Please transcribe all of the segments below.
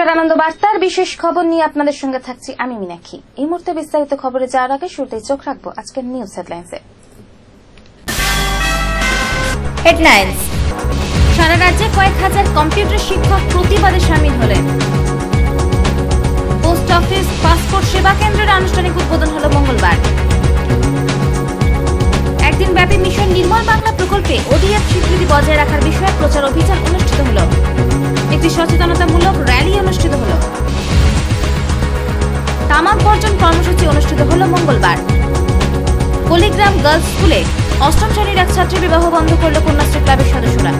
নমস্কার, আনন্দ বার্তার বিশেষ খবর নিয়ে আপনাদের সঙ্গে থাকছি আমি মিনাক্ষী। এই মুহূর্তে বিস্তারিত খবরে যাওয়ার আগে শুরুতেই চোখ রাখব আজকের নিউজ হেডলাইন্সে হেডলাইন্স সারা রাজ্যে কয়েক হাজার কম্পিউটার শিক্ষক প্রতিবাদে সামিল হলেন। পোস্ট অফিস পাসপোর্ট সেবা কেন্দ্রের আনুষ্ঠানিক উদ্বোধন হল মঙ্গলবার। একদিন ব্যাপী মিশন নির্মল বাংলা প্রকল্পে ওডিএফ স্বীকৃতি বজায় রাখার বিষয়ে প্রচার অভিযান অনুষ্ঠিত হল। একটি সচেতনতামূলক র্যালি অনুষ্ঠিত হল। তামাক বর্জন কর্মসূচি অনুষ্ঠিত হল মঙ্গলবার। পলিগ্রাম গার্লস স্কুলে অষ্টম শ্রেণির এক ছাত্রীর বিবাহ বন্ধ করল কন্যাশ্রী ক্লাবের সদস্যরা।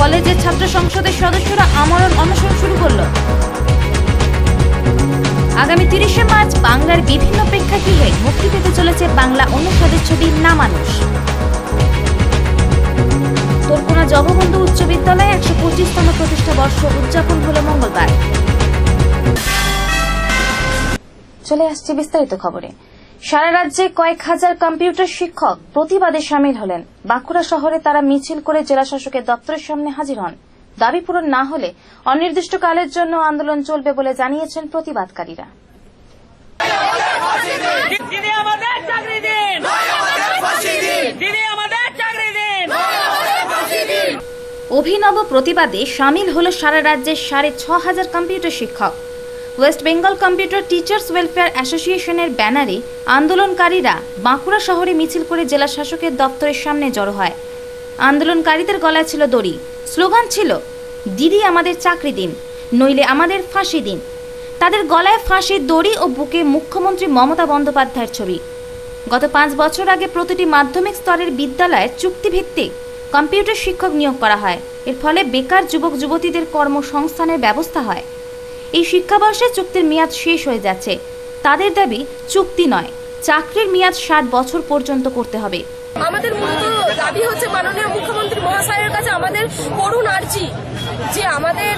কলেজের ছাত্র সংসদের সদস্যরা আমরণ অনশন শুরু করল। আগামী তিরিশে মার্চ বাংলার বিভিন্ন প্রেক্ষাগৃহে মুক্তি পেতে চলেছে বাংলা অনুষদের ছবি না মানুষ তোরকোনা জগবন্ধু উচ্চ বিদ্যালয়ে একশো পঁচিশতম প্রতিষ্ঠা বর্ষ উদযাপন হল মঙ্গলবার। চলে আসছে বিস্তারিত খবরে। সারা রাজ্যে কয়েক হাজার কম্পিউটার শিক্ষক প্রতিবাদে সামিল হলেন। বাঁকুড়া শহরে তারা মিছিল করে জেলা শাসকের দপ্তরের সামনে হাজির হন। দাবি পূরণ না হলে অনির্দিষ্টকালের জন্য আন্দোলন চলবে বলে জানিয়েছেন প্রতিবাদকারীরা। দিদি আমাদের চাকরি দিন দিদি আমাদের চাকরি দিন অভিনব প্রতিবাদে সামিল হল সারা রাজ্যের সাড়ে ছ হাজার কম্পিউটার শিক্ষক। West Bengal computer teachers welfare অ্যাসোসিয়েশনের ব্যানারে আন্দোলনকারীরা বাঁকুড়া শহরে মিছিল করে জেলা শাসকের দপ্তরের সামনে জড়ো হয়। আন্দোলনকারীদের গলায় ছিল দড়ি, স্লোগান ছিল, দিদি আমাদের চাকরি দিন, নইলে আমাদের ফাঁসি দিন। তাদের গলায় ফাঁসির দড়ি ও বুকে মুখ্যমন্ত্রী মমতা বন্দ্যোপাধ্যায়ের ছবি। গত পাঁচ বছর আগে প্রতিটি মাধ্যমিক স্তরের বিদ্যালয়ে চুক্তিভিত্তিক কম্পিউটার শিক্ষক নিয়োগ করা হয়। এর ফলে বেকার যুবক, যুবতীদের কর্মসংস্থানের ব্যবস্থা হয়। এই শিক্ষাবর্ষে চুক্তির মেয়াদ শেষ হয়ে যাচ্ছে। তাদের দাবি, চুক্তি নয়, চাকরির মেয়াদ ষাট বছর পর্যন্ত করতে হবে। আমাদের মূলত দাবি হচ্ছে মাননীয় মুখ্যমন্ত্রী মহাশয়ের কাছে আমাদের করুণ আর্জি। যে আমাদের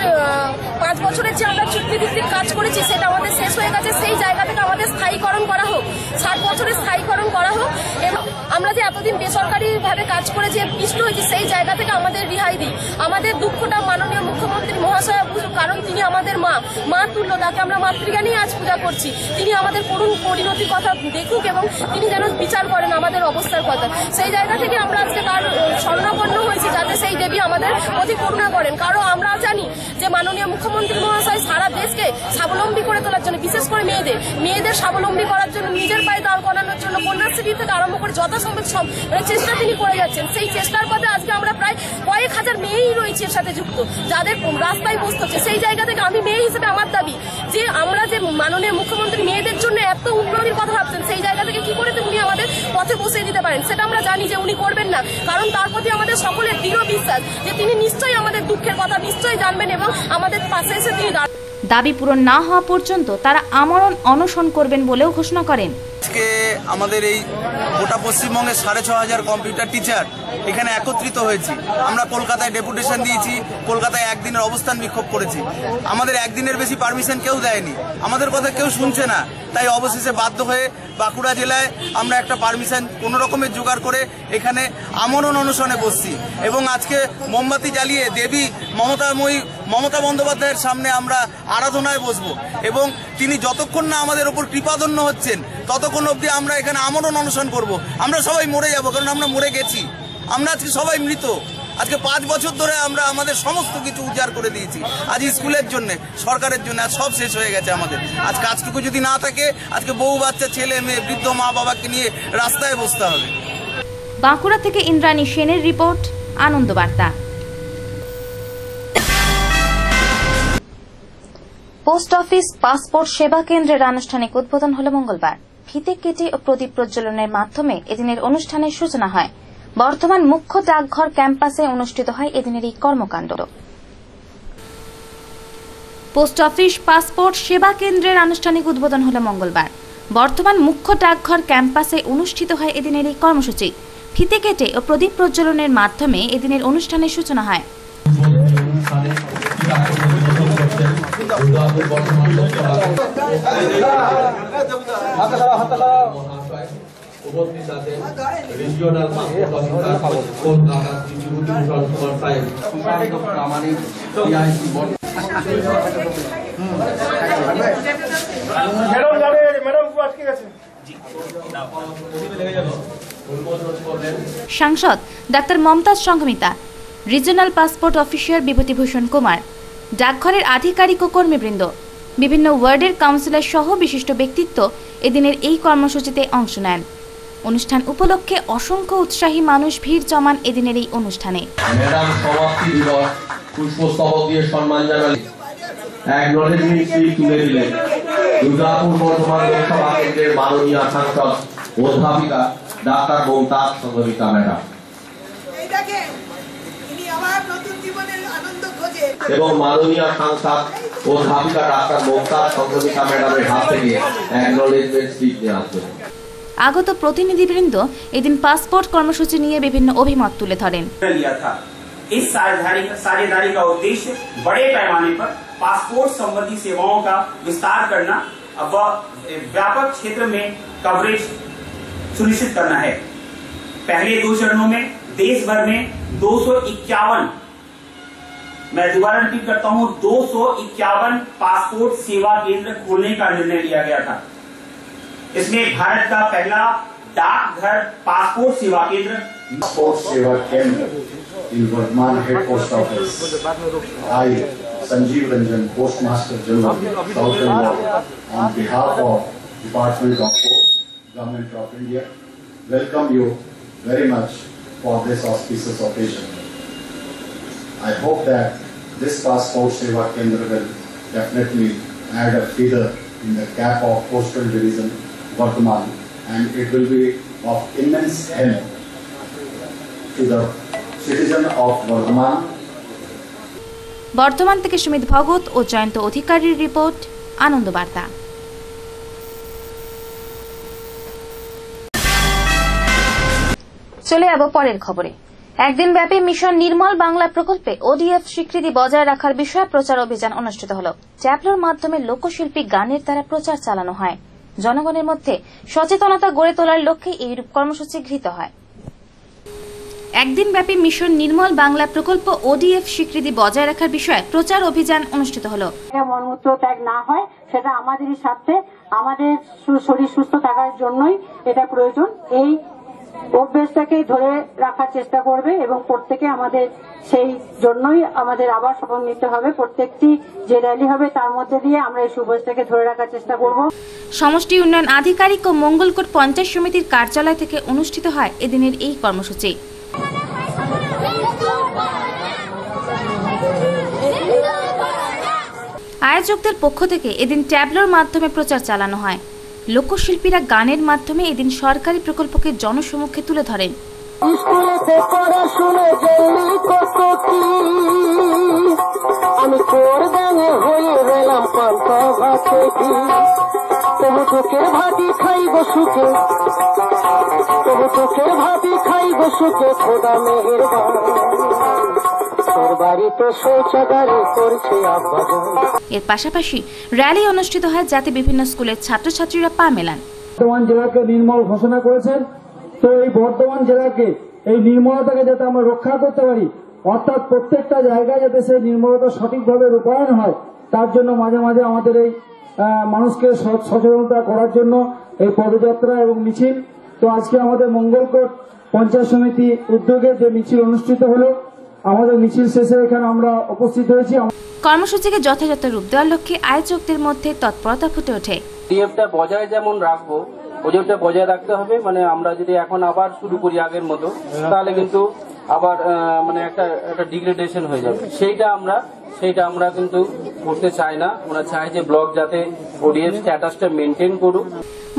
পাঁচ বছরের যে আমরা চুক্তিভিত্তিক কাজ করেছি সেটা আমাদের শেষ হয়ে গেছে সেই জায়গা থেকে আমাদের স্থায়ীকরণ করা হোক ষাট বছরের স্থায়ীকরণ করা হোক এবং আমরা যে এতদিন বেসরকারিভাবে কাজ করে যে পিষ্ট হয়েছি সেই জায়গা থেকে আমাদের রিহাই দিই আমাদের দুঃখটা মাননীয় মুখ্যমন্ত্রী মহাশয় বুঝুক কারণ তিনি আমাদের মা। মা তুল্য তাকে আমরা মাতৃকা নিয়ে আজ পূজা করছি। তিনি আমাদের করুণ পরিণতির কথা দেখুক এবং তিনি যেন বিচার করেন আমাদের অবস্থার কথা। সেই জায়গা থেকে আমরা আজকে তার আহ, শরণাপন্ন হয়েছি যাতে সেই দেবী আমাদের প্রতি করুণা করেন। কারণ আমরা জানি যে মাননীয় মুখ্যমন্ত্রী মহাশয় সারা দেশকে স্বাবলম্বী করে তোলার জন্য, বিশেষ করে মেয়েদের মেয়েদের স্বাবলম্বী করার জন্য, নিজের পায়ে দাঁড় করানোর জন্য, কন্যাশ্রী থেকে আরম্ভ করে যথাসম্ভব সব মানে চেষ্টা তিনি করে যাচ্ছেন। সেই চেষ্টার পথে আজকে আমরা প্রায় কয়েক হাজার মেয়েই রয়েছে এর সাথে যুক্ত যাদের রাস্তায় বসতে সেই জায়গা থেকে আমি মেয়ে হিসেবে আমার দাবি যে আমরা যে মাননীয় মুখ্যমন্ত্রী মেয়েদের জন্য এত উন্নতির কথা ভাবছেন, সেই জায়গা থেকে কি করে উনি আমাদের পথে বসিয়ে দিতে পারেন? সেটা আমরা জানি যে উনি করবেন না। কারণ তার প্রতি আমাদের সকলের দৃঢ় বিশ্বাস যে তিনি নিশ্চয়ই আমাদের দুঃখের কথা নিশ্চয়ই জানবেন এবং আমাদের পাশে এসে তিনি দাবি পূরণ না হওয়া পর্যন্ত তারা আমরণ অনশন করবেন বলেও ঘোষণা করেন। আজকে আমাদের এই গোটা পশ্চিমবঙ্গের সাড়ে ছ হাজার কম্পিউটার টিচার এখানে একত্রিত হয়েছি। আমরা কলকাতায় ডেপুটেশন দিয়েছি, কলকাতায় একদিনের অবস্থান বিক্ষোভ করেছি। আমাদের একদিনের বেশি পারমিশন কেউ দেয়নি। আমাদের কথা কেউ শুনছে না। তাই অবশেষে বাধ্য হয়ে বাঁকুড়া জেলায় আমরা একটা পারমিশন কোনো রকমের জোগাড় করে এখানে আমরণ অনুসরণে বসছি। এবং আজকে মোমবাতি জ্বালিয়ে দেবী মমতাময়ী, মমতা বন্দ্যোপাধ্যায়ের সামনে আমরা আরাধনায় বসবো। এবং তিনি যতক্ষণ না আমাদের ওপর কৃপাধন্য হচ্ছেন ততক্ষণ অবধি আমরা এখানে আমরণ অনুসরণ করব। আমরা সবাই মরে যাব কারণ আমরা মরে গেছি। আমরা আজকে সবাই মৃত। আজকে পাঁচ বছর ধরে আমরা আমাদের সমস্ত কিছু উজাড় করে দিয়েছি। আজ স্কুলের জন্য সরকারের জন্য আজ সব শেষ হয়ে গেছে আমাদের। আজ কাজটুকু যদি না থাকে আজকে বউ বাচ্চা ছেলে মেয়ে বৃদ্ধ মা বাবাকে নিয়ে রাস্তায় বসতে হবে। বাঁকুড়া থেকে ইন্দ্রাণী সেনের রিপোর্ট আনন্দ বার্তা পোস্ট অফিস পাসপোর্ট সেবা কেন্দ্রের আনুষ্ঠানিক উদ্বোধন হল মঙ্গলবার। ফিতে কেটে ও প্রদীপ প্রজ্বলনের মাধ্যমে এদিনের অনুষ্ঠানের সূচনা হয়। বর্তমান মুখ্য ডাকঘর ক্যাম্পাসে অনুষ্ঠিত হয় এদিনের এই কর্মকাণ্ড। পোস্ট অফিস, পাসপোর্ট, সেবা কেন্দ্রের আনুষ্ঠানিক উদ্বোধন হলো মঙ্গলবার। বর্তমান মুখ্য ডাকঘর ক্যাম্পাসে অনুষ্ঠিত হয় এদিনের এই কর্মসূচি। ফিতে কেটে ও প্রদীপ প্রজ্বলনের মাধ্যমে এদিনের অনুষ্ঠানের সূচনা হয়। রিজিওনাল সাংসদ doctor Momtaz সংঘমিতা regional passport officer Bibhutibhushan Kumar ডাকঘরের আধিকারিক ও কর্মীবৃন্দ। বিভিন্ন ওয়ার্ডের কাউন্সিলর সহ বিশিষ্ট ব্যক্তিত্ব এদিনের এই কর্মসূচিতে অংশ নেন। অনুষ্ঠান উপলক্ষে অসংখ্য উৎসাহী মানুষ ভিড় জমান এদিনের এই অনুষ্ঠানে। ম্যাডাম সমাপ্তি দিবস। পুষ্পস্তবক দিয়ে সম্মান জানালেন। অ্যাকনোলেজমেন্ট স্লিপ তুলে দিলেন। দুর্গাপুর বর্ধমান লোকসভা কেন্দ্রের মাননীয় সাংসদ অধ্যাপিকা ডাক্তার মমতাজ সংগীতা ম্যাডাম। এই দেখেন ইনি আবার নতুন জীবনের আনন্দ খোঁজে এবং মাননীয় সাংসদ অধ্যাপিকা ডাক্তার মমতাজ সংগীতা ম্যাডামের হাত থেকে অ্যাকনোলেজমেন্ট স্লিপ নেওয়া হচ্ছে আগত প্রতিনিধিবৃন্দ এদিন পাসপোর্ট কর্মসূচি নিয়ে বিভিন্ন অভিমত তুলে ধরেন लिया था इस साझेदारी साझेदारी का उद्देश्य बड़े पैमाने पर पासपोर्ट संबंधी सेवाओं का विस्तार करना व व्यापक क्षेत्र में कवरेज सुनिश्चित करना है पहले दो चरणों में देश भर में दो मैं दोबारा रिपीट करता हूँ दो सौ इक्यावन पासपोर्ट सेवा केंद्र खोलने का निर्णय लिया गया था। इसमें भारत का पहला डाकघर पासपोर्ट सेवा केंद्र। Passport Seva Kendra in head post office I Sanjeev Ranjan postmaster general India on behalf of department of post government of India welcome you very much for this office occasion. I hope that this Passport Seva Kendra will definitely add a feather in the cap of Postal Division, Vardhman, and it will be of immense help to the citizen of Vardhaman বর্তমান থেকে সুমিত ভগত ও জয়ন্ত অধিকারীর report আনন্দ বার্তা চলে যাব পরের খবরে একদিন ব্যাপী মিশন নির্মল বাংলা প্রকল্পে ওডিএফ স্বীকৃতি বজায় রাখার বিষয়ে প্রচার অভিযান অনুষ্ঠিত হল। ট্যাবলোর মাধ্যমে লোকশিল্পী গানের দ্বারা প্রচার চালানো হয়। জনগণের মধ্যে সচেতনতা গড়ে তোলার লক্ষ্যে এইরূপ কর্মসূচি গৃহীত হয়। একদিন ব্যাপী মিশন নির্মল বাংলা প্রকল্প ওডিএফ স্বীকৃতি বজায় রাখার বিষয়ে প্রচার অভিযান অনুষ্ঠিত হলো। মলমূত্র ত্যাগ না হয় সেটা আমাদেরই স্বার্থে আমাদের শরীর সুস্থ থাকার জন্যই এটা প্রয়োজন। এই অভ্যেসটাকে ধরে রাখার চেষ্টা করবে এবং প্রত্যেকে আমাদের সেই জন্যই আমাদের আবার শপথ নিতে হবে। প্রত্যেকটি যে র্যালি হবে তার মধ্যে দিয়ে আমরা এই সুভ্যাসটাকে ধরে রাখার চেষ্টা করব। সমষ্টি উন্নয়ন আধিকারিক ও মঙ্গলকোট পঞ্চায়েত সমিতির কার্যালয় থেকে অনুষ্ঠিত হয় এদিনের এই কর্মসূচি। আয়োজকদের পক্ষ থেকে এদিন ট্যাবলোর মাধ্যমে প্রচার চালানো হয়। লোকশিল্পীরা গানের মাধ্যমে এদিন সরকারি প্রকল্পকে জনসমক্ষে তুলে ধরেন। চোখের তবু চোখের খোদা এর পাশাপাশি র্যালি অনুষ্ঠিত হয় যাতে বিভিন্ন স্কুলের ছাত্রছাত্রীরা পা মেলান। বর্ধমান জেলাকে নির্মল ঘোষণা করেছেন। তো এই বর্ধমান জেলাকে এই নির্মলতাকে যাতে আমরা রক্ষা করতে পারি অর্থাৎ প্রত্যেকটা জায়গায় যাতে সেই নির্মলতা সঠিকভাবে রূপায়ণ হয় তার জন্য মাঝে মাঝে আমাদের এই মানুষকে স- সচেতনতা করার জন্য এই পদযাত্রা এবং মিছিল। তো আজকে আমাদের মঙ্গলকোট পঞ্চায়েত সমিতি উদ্যোগে যে মিছিল অনুষ্ঠিত হলো আমাদের মিছিল শেষে এখানে আমরা উপস্থিত হয়েছি। কর্মসূচিকে যথাযথ রূপ দেওয়ার লক্ষ্যে আয়োজকদের মধ্যে তৎপরতা ফুটে ওঠে। ডিএফটা বজায় যেমন রাখব ওজনটা বজায় রাখতে হবে মানে আমরা যদি এখন আবার শুরু করি আগের মতো তাহলে কিন্তু আবার মানে একটা একটা ডিগ্রেডেশন হয়ে যাবে। সেইটা আমরা সেইটা আমরা কিন্তু করতে চাই না। আমরা চাই যে ব্লক যাতে ওডিএফ স্ট্যাটাসটা মেনটেন করুক।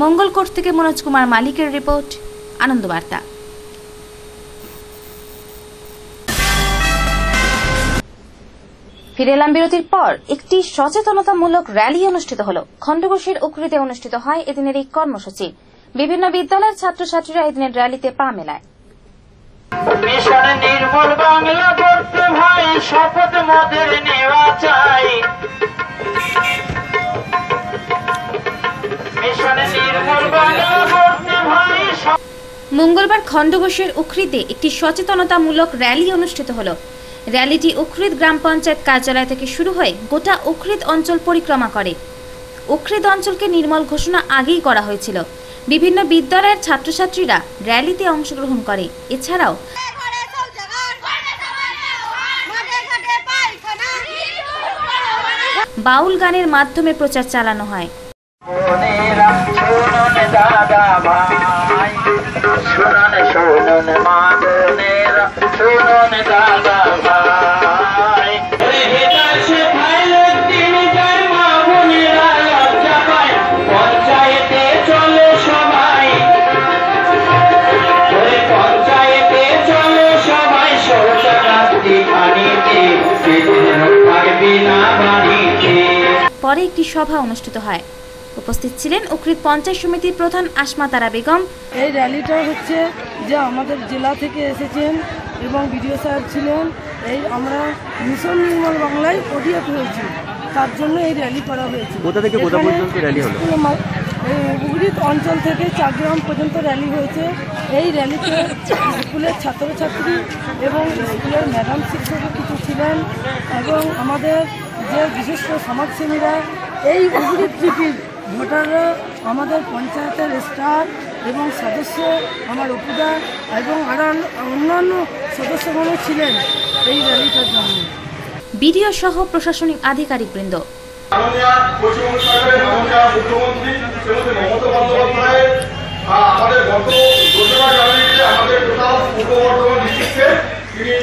মঙ্গলকোট থেকে মনোজ কুমার মালিকের রিপোর্ট আনন্দ ফিরে এলাম বিরতির পর একটি সচেতনতামূলক র্যালি অনুষ্ঠিত হল। খণ্ডঘোষের উকরিতে অনুষ্ঠিত হয় এদিনের এই কর্মসূচি। বিভিন্ন বিদ্যালয়ের ছাত্রছাত্রীরা এদিনের র্যালিতে পা মেলায়। নির্মল বাংলা করতে ভাই শপথ মোদের নেওয়া চাই। মিশন নির্মল বাংলা করতে ভাই মঙ্গলবার খণ্ডঘোষের উখরিতে একটি সচেতনতামূলক র্যালি অনুষ্ঠিত হল। র্যালিটি উখরিদ গ্রাম পঞ্চায়েত কার্যালয় থেকে শুরু হয়ে গোটা উখরিদ অঞ্চল পরিক্রমা করে। উখরিদ অঞ্চলকে নির্মল ঘোষণা আগেই করা হয়েছিল। বিভিন্ন বিদ্যালয়ের ছাত্রছাত্রীরা র্যালিতে অংশগ্রহণ করে। এছাড়াও বাউল গানের মাধ্যমে প্রচার চালানো হয়। পঞ্চায়েতে চলো সবাই পঞ্চায়েতে চলো সবাই শৌচাগারটি পানিতে থাকবি না বাড়িতে পরে একটি সভা অনুষ্ঠিত হয়। উপস্থিত ছিলেন উকৃত পঞ্চায়েত সমিতির প্রধান আসমা তারা বেগম। এই র্যালিটা হচ্ছে যে আমাদের জেলা থেকে এসেছেন এবং বিডিও সাহেব ছিলেন। এই আমরা মিশন নির্মল বাংলায় ওডিএফ হয়েছি। তার জন্য এই র্যালি করা হয়েছে। কোথা থেকে কোথা পর্যন্ত র্যালি হলো? উগরিত অঞ্চল থেকে চারগ্রাম পর্যন্ত র্যালি হয়েছে। এই র্যালিতে স্কুলের ছাত্রছাত্রী এবং স্কুলের ম্যাডাম শিক্ষক কিছু ছিলেন এবং আমাদের যে বিশিষ্ট সমাজসেবীরা এই উগরিত জিপির ভোটাররা আমাদের পঞ্চায়েতের স্টাফ এবং সদস্য আমার অপুদা এবং আরও অন্যান্য সদস্যগণও ছিলেন এই র্যালিটার জন্য। বিডিও সহ প্রশাসনিক আধিকারিক বৃন্দ। মাননীয় পশ্চিমবঙ্গ সরকারের মাননীয় মুখ্যমন্ত্রী মমতা বন্দ্যোপাধ্যায়ের আমাদের গত দোসরা জানুয়ারিতে আমাদের টোটাল পূর্ব বর্ধমান ডিস্ট্রিক্টে তিনি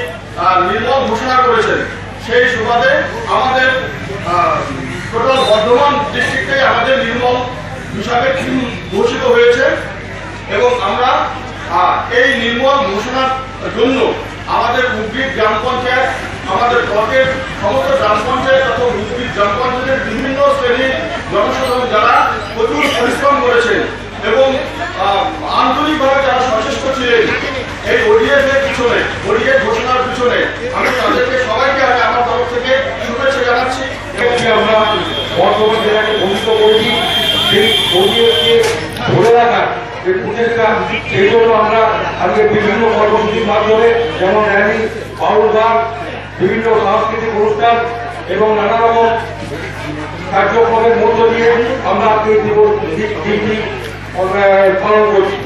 নির্মল ঘোষণা করেছেন। সেই সুবাদে আমাদের টোটাল বর্ধমান ডিস্ট্রিক্টে আমাদের নির্মল হিসাবে ঘোষিত হয়েছে এবং আমরা এই নির্মল ঘোষণার জন্য আমাদের উদ্ভিদ গ্রাম পঞ্চায়েত, আমাদের ব্লকের সমস্ত গ্রাম পঞ্চায়েত তথা উদ্ভিদ গ্রাম পঞ্চায়েতের বিভিন্ন শ্রেণির জনসাধারণ যারা প্রচুর পরিশ্রম করেছেন এবং আন্তরিকভাবে যারা সচেষ্ট ছিলেন, এই ওডিএফ এর পিছনে ওডিএফ ঘোষণার পিছনে আমি তাদেরকে সবাইকে আমি আমার তরফ থেকে শুভেচ্ছা জানাচ্ছি। আমরা বর্তমান জেলাকে বঞ্চিত করেছি সেই ওডিএফকে ধরে রাখার যে প্রচেষ্টা সেই জন্য আমরা আজকে বিভিন্ন কর্মসূচির মাধ্যমে যেমন র্যালি বাউল গান বিভিন্ন সাংস্কৃতিক অনুষ্ঠান এবং নানা রকম কার্যক্রমের মধ্য দিয়ে আমরা আজকে দিবস দিনটি পালন করছি।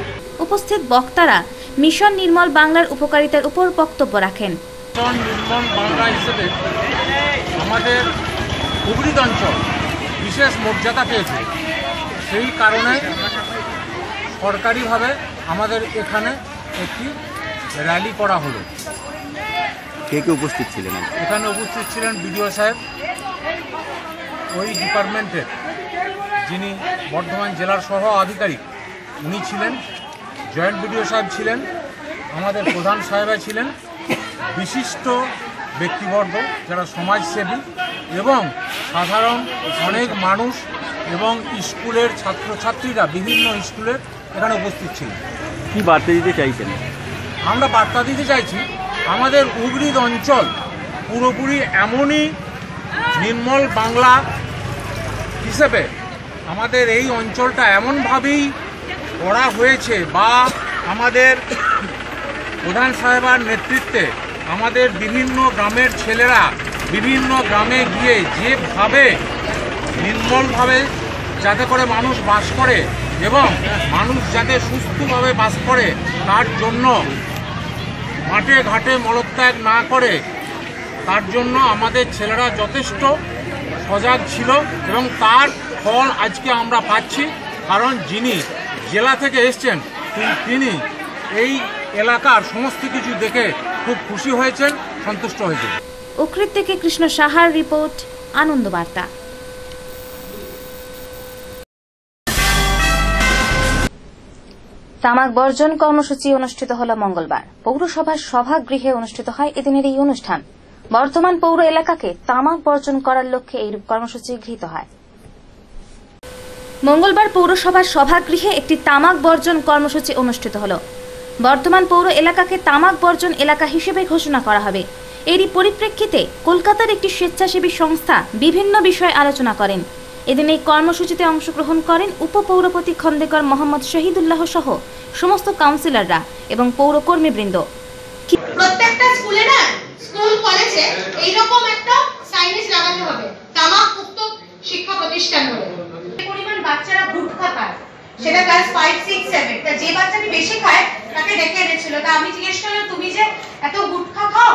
উপস্থিত বক্তারা মিশন নির্মল বাংলার উপকারিতার উপর বক্তব্য রাখেন। মিশন নির্মল বাংলা হিসেবে আমাদের হুগলিত অঞ্চল বিশেষ মর্যাদা পেয়েছে। সেই কারণে সরকারিভাবে আমাদের এখানে একটি র্যালি করা হলো। কে কে উপস্থিত ছিলেন? এখানে উপস্থিত ছিলেন বিডিও সাহেব ওই ডিপার্টমেন্টের যিনি বর্ধমান জেলার সহ আধিকারিক উনি ছিলেন জয়েন্ট বিডিও সাহেব ছিলেন আমাদের প্রধান সাহেবা ছিলেন। বিশিষ্ট ব্যক্তিবর্গ যারা সমাজসেবী এবং সাধারণ অনেক মানুষ এবং স্কুলের ছাত্রছাত্রীরা বিভিন্ন স্কুলের এখানে উপস্থিত ছিলেন। কি বার্তা দিতে চাইছেন? আমরা বার্তা দিতে চাইছি আমাদের উগরিদ অঞ্চল পুরোপুরি এমনই নির্মল বাংলা হিসেবে আমাদের এই অঞ্চলটা এমনভাবেই করা হয়েছে বা আমাদের প্রধান সাহেবার নেতৃত্বে আমাদের বিভিন্ন গ্রামের ছেলেরা বিভিন্ন গ্রামে গিয়ে যেভাবে নির্মলভাবে যাতে করে মানুষ বাস করে এবং মানুষ যাতে সুস্থভাবে বাস করে, তার জন্য মাঠে ঘাটে মলত্যাগ না করে, তার জন্য আমাদের ছেলেরা যথেষ্ট সজাগ ছিল এবং তার ফল আজকে আমরা পাচ্ছি। কারণ যিনি জেলা থেকে এসছেন, তিনি- এই এলাকার সমস্ত কিছু দেখে খুব খুশি হয়েছেন সন্তুষ্ট হয়েছেন। উকৃত থেকে কৃষ্ণ সাহার রিপোর্ট আনন্দ বার্তা তামাক বর্জন কর্মসূচি অনুষ্ঠিত হল মঙ্গলবার। পৌরসভার সভাগৃহে অনুষ্ঠিত হয় এদিনের এই অনুষ্ঠান। বর্তমান পৌর এলাকাকে তামাক বর্জন করার লক্ষ্যে এই কর্মসূচি গৃহীত হয়। মঙ্গলবার পৌরসভার সভাগৃহে একটি তামাক বর্জন কর্মসূচি অনুষ্ঠিত হল। বর্তমান পৌর এলাকাকে তামাক বর্জন এলাকা হিসেবে ঘোষণা করা হবে। এরই পরিপ্রেক্ষিতে কলকাতার একটি স্বেচ্ছাসেবী সংস্থা বিভিন্ন বিষয়ে আলোচনা করেন। এদিন এই কর্মসূচিতে অংশগ্রহণ করেন উপপৌরপতি খন্দেকর মোহাম্মদ শহীদুল্লাহ সহ সমস্ত কাউন্সিলররা এবং পৌরকর্মীবৃন্দ। প্রত্যেকটা স্কুলে না, স্কুল, কলেজে এইরকম একটা সাইনেজ হবে। তামাক মুক্ত শিক্ষা প্রতিষ্ঠান যে পরিমাণ বাচ্চারা গুটখা খায় সেটা ক্লাস ফাইভ সিক্স সেভেন তা যে বাচ্চাটি বেশি খায় তাকে ডেকে এনেছিল। তা আমি জিজ্ঞেস করলাম তুমি যে এত গুটখা খাও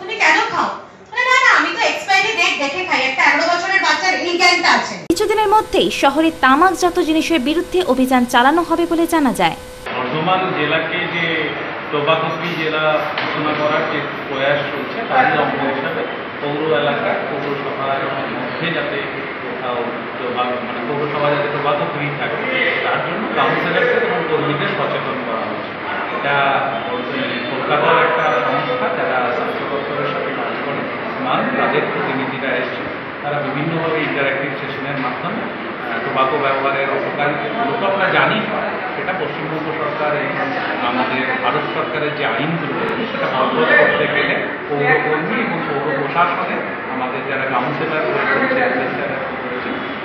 তুমি কেন খাও? বলে, না না আমি তো এক্সপায়ারি ডেট দেখে খাই। একটা এগারো বছরের বাচ্চার এই জ্ঞানটা আছে কিছুদিনের মধ্যেই শহরে তামাকজাত জিনিসের বিরুদ্ধে অভিযান চালানো হবে বলে জানা যায়। বর্ধমান জেলাকে যে টোবাকো ফ্রি জেলা ঘোষণা করার যে প্রয়াস চলছে তারই অঙ্গ হিসাবে পৌর এলাকা পৌরসভার মধ্যে যাতে মানে পৌরসভা যাতে টোবাকো ফ্রি থাকে, তার জন্য কাউন্সিলরদের এবং কর্মীদের সচেতন করা হচ্ছে এটা কলকাতার একটা সংস্থা, যারা স্বাস্থ্য দপ্তরের সাথে কাজ করে, স্মার্ট, তাদের প্রতিনিধিরা এসছে তারা বিভিন্নভাবে ইন্টারাক্টিভ সেশনের মাধ্যমে টোবাকো ব্যবহারের অপকারিতাগুলো তো আমরা জানি, সেটা পশ্চিমবঙ্গ সরকার এবং আমাদের ভারত সরকারের যে আইনগুলো সেটা বলবৎ করতে গেলে পৌরকর্মী এবং পৌর প্রশাসনে আমাদের যারা কাউন্সিলর রয়েছেন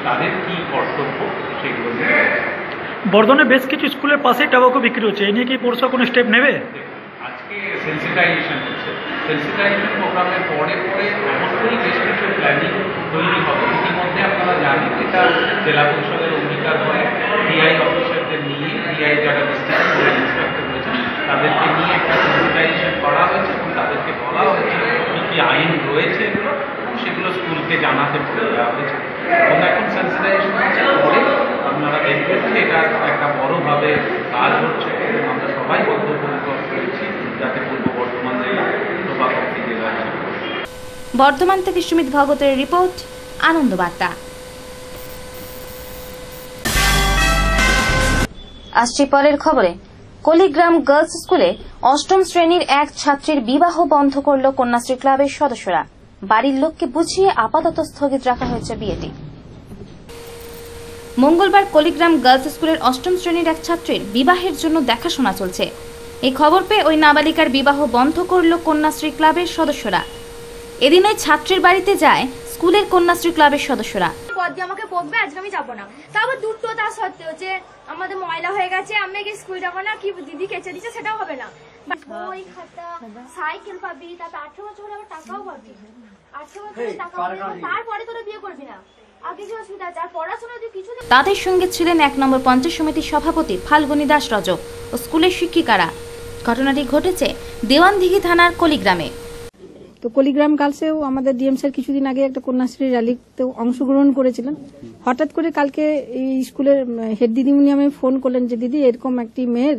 তাদের কী কর্তব্য সেগুলো বর্ধনে বেশ কিছু স্কুলের পাশেই টাবাকো বিক্রি হচ্ছে। এই নিয়ে কি পৌরসভা কোনো স্টেপ নেবে? আজকে সেন্সিটাইজেশন হচ্ছে। সেন্সিটাইজেশন প্রোগ্রামের পরে পরে অবশ্যই বেশ কিছু প্ল্যানিং তৈরি হবে। ইতিমধ্যে আপনারা জানেন এটা জেলা পরিষদের অঙ্গীকার হয়ে। ডিআই অফিসারদের নিয়ে ডিআই যারা ইন্সপেক্টর রয়েছেন তাদেরকে নিয়ে একটা সেন্সিটাইজেশন করা হয়েছে এবং তাদেরকে বলা হয়েছে কী কী আইন রয়েছে সেগুলো স্কুলকে জানাতে দেওয়া হয়েছে এবং এখন সেন্সিটাইজেশন পরে আপনারা দেখবেন যে এটা একটা বড়ভাবে কাজ হচ্ছে এবং আমরা সবাই বদ্ধপরিকর করেছি যাতে পূর্ব বর্ধমান জেলা টোবাকো জেলা বর্ধমান থেকে সুমিত ভগতের রিপোর্ট আনন্দ বার্তা আসছি পরের খবরে। কলিগ্রাম গার্লস স্কুলে অষ্টম শ্রেণির এক ছাত্রীর বিবাহ বন্ধ করল কন্যাশ্রী ক্লাবের সদস্যরা। বাড়ির লোককে বুঝিয়ে আপাতত স্থগিত রাখা হয়েছে বিয়েটি। মঙ্গলবার কলিগ্রাম গার্লস স্কুলের অষ্টম শ্রেণির এক ছাত্রীর বিবাহের জন্য দেখাশোনা চলছে। এই খবর পেয়ে ওই নাবালিকার বিবাহ বন্ধ করল কন্যাশ্রী ক্লাবের সদস্যরা। এদিন ওই ছাত্রীর বাড়িতে যায় স্কুলের কন্যাশ্রী ক্লাবের সদস্যরা। পদ দিয়ে আমাকে বকবে আজকে আমি যাব না। তারপর দুটো তা সত্ত্বেও যে আমাদের ময়লা হয়ে গেছে আমি কি স্কুল যাব না কি দিদি কেচে দিচ্ছে সেটাও হবে না। বই খাতা সাইকেল পাবি তারপর আঠেরো বছর হলে আবার টাকাও পাবি। তাদের সঙ্গে ছিলেন এক নম্বর পঞ্চায়েত সমিতির সভাপতি ফাল্গুনী দাস রজক ও স্কুলের শিক্ষিকারা। ঘটনাটি ঘটেছে দেওয়ানদিঘি থানার কলিগ্রামে। তো কলিগ্রাম গার্লসেও আমাদের ডিএম স্যার কিছুদিন আগে একটা কন্যাশ্রী র্যালিতেও অংশগ্রহণ করেছিলেন। হঠাৎ করে কালকে এই স্কুলের হেড দিদিমণি আমি ফোন করলেন যে দিদি এরকম একটি মেয়ের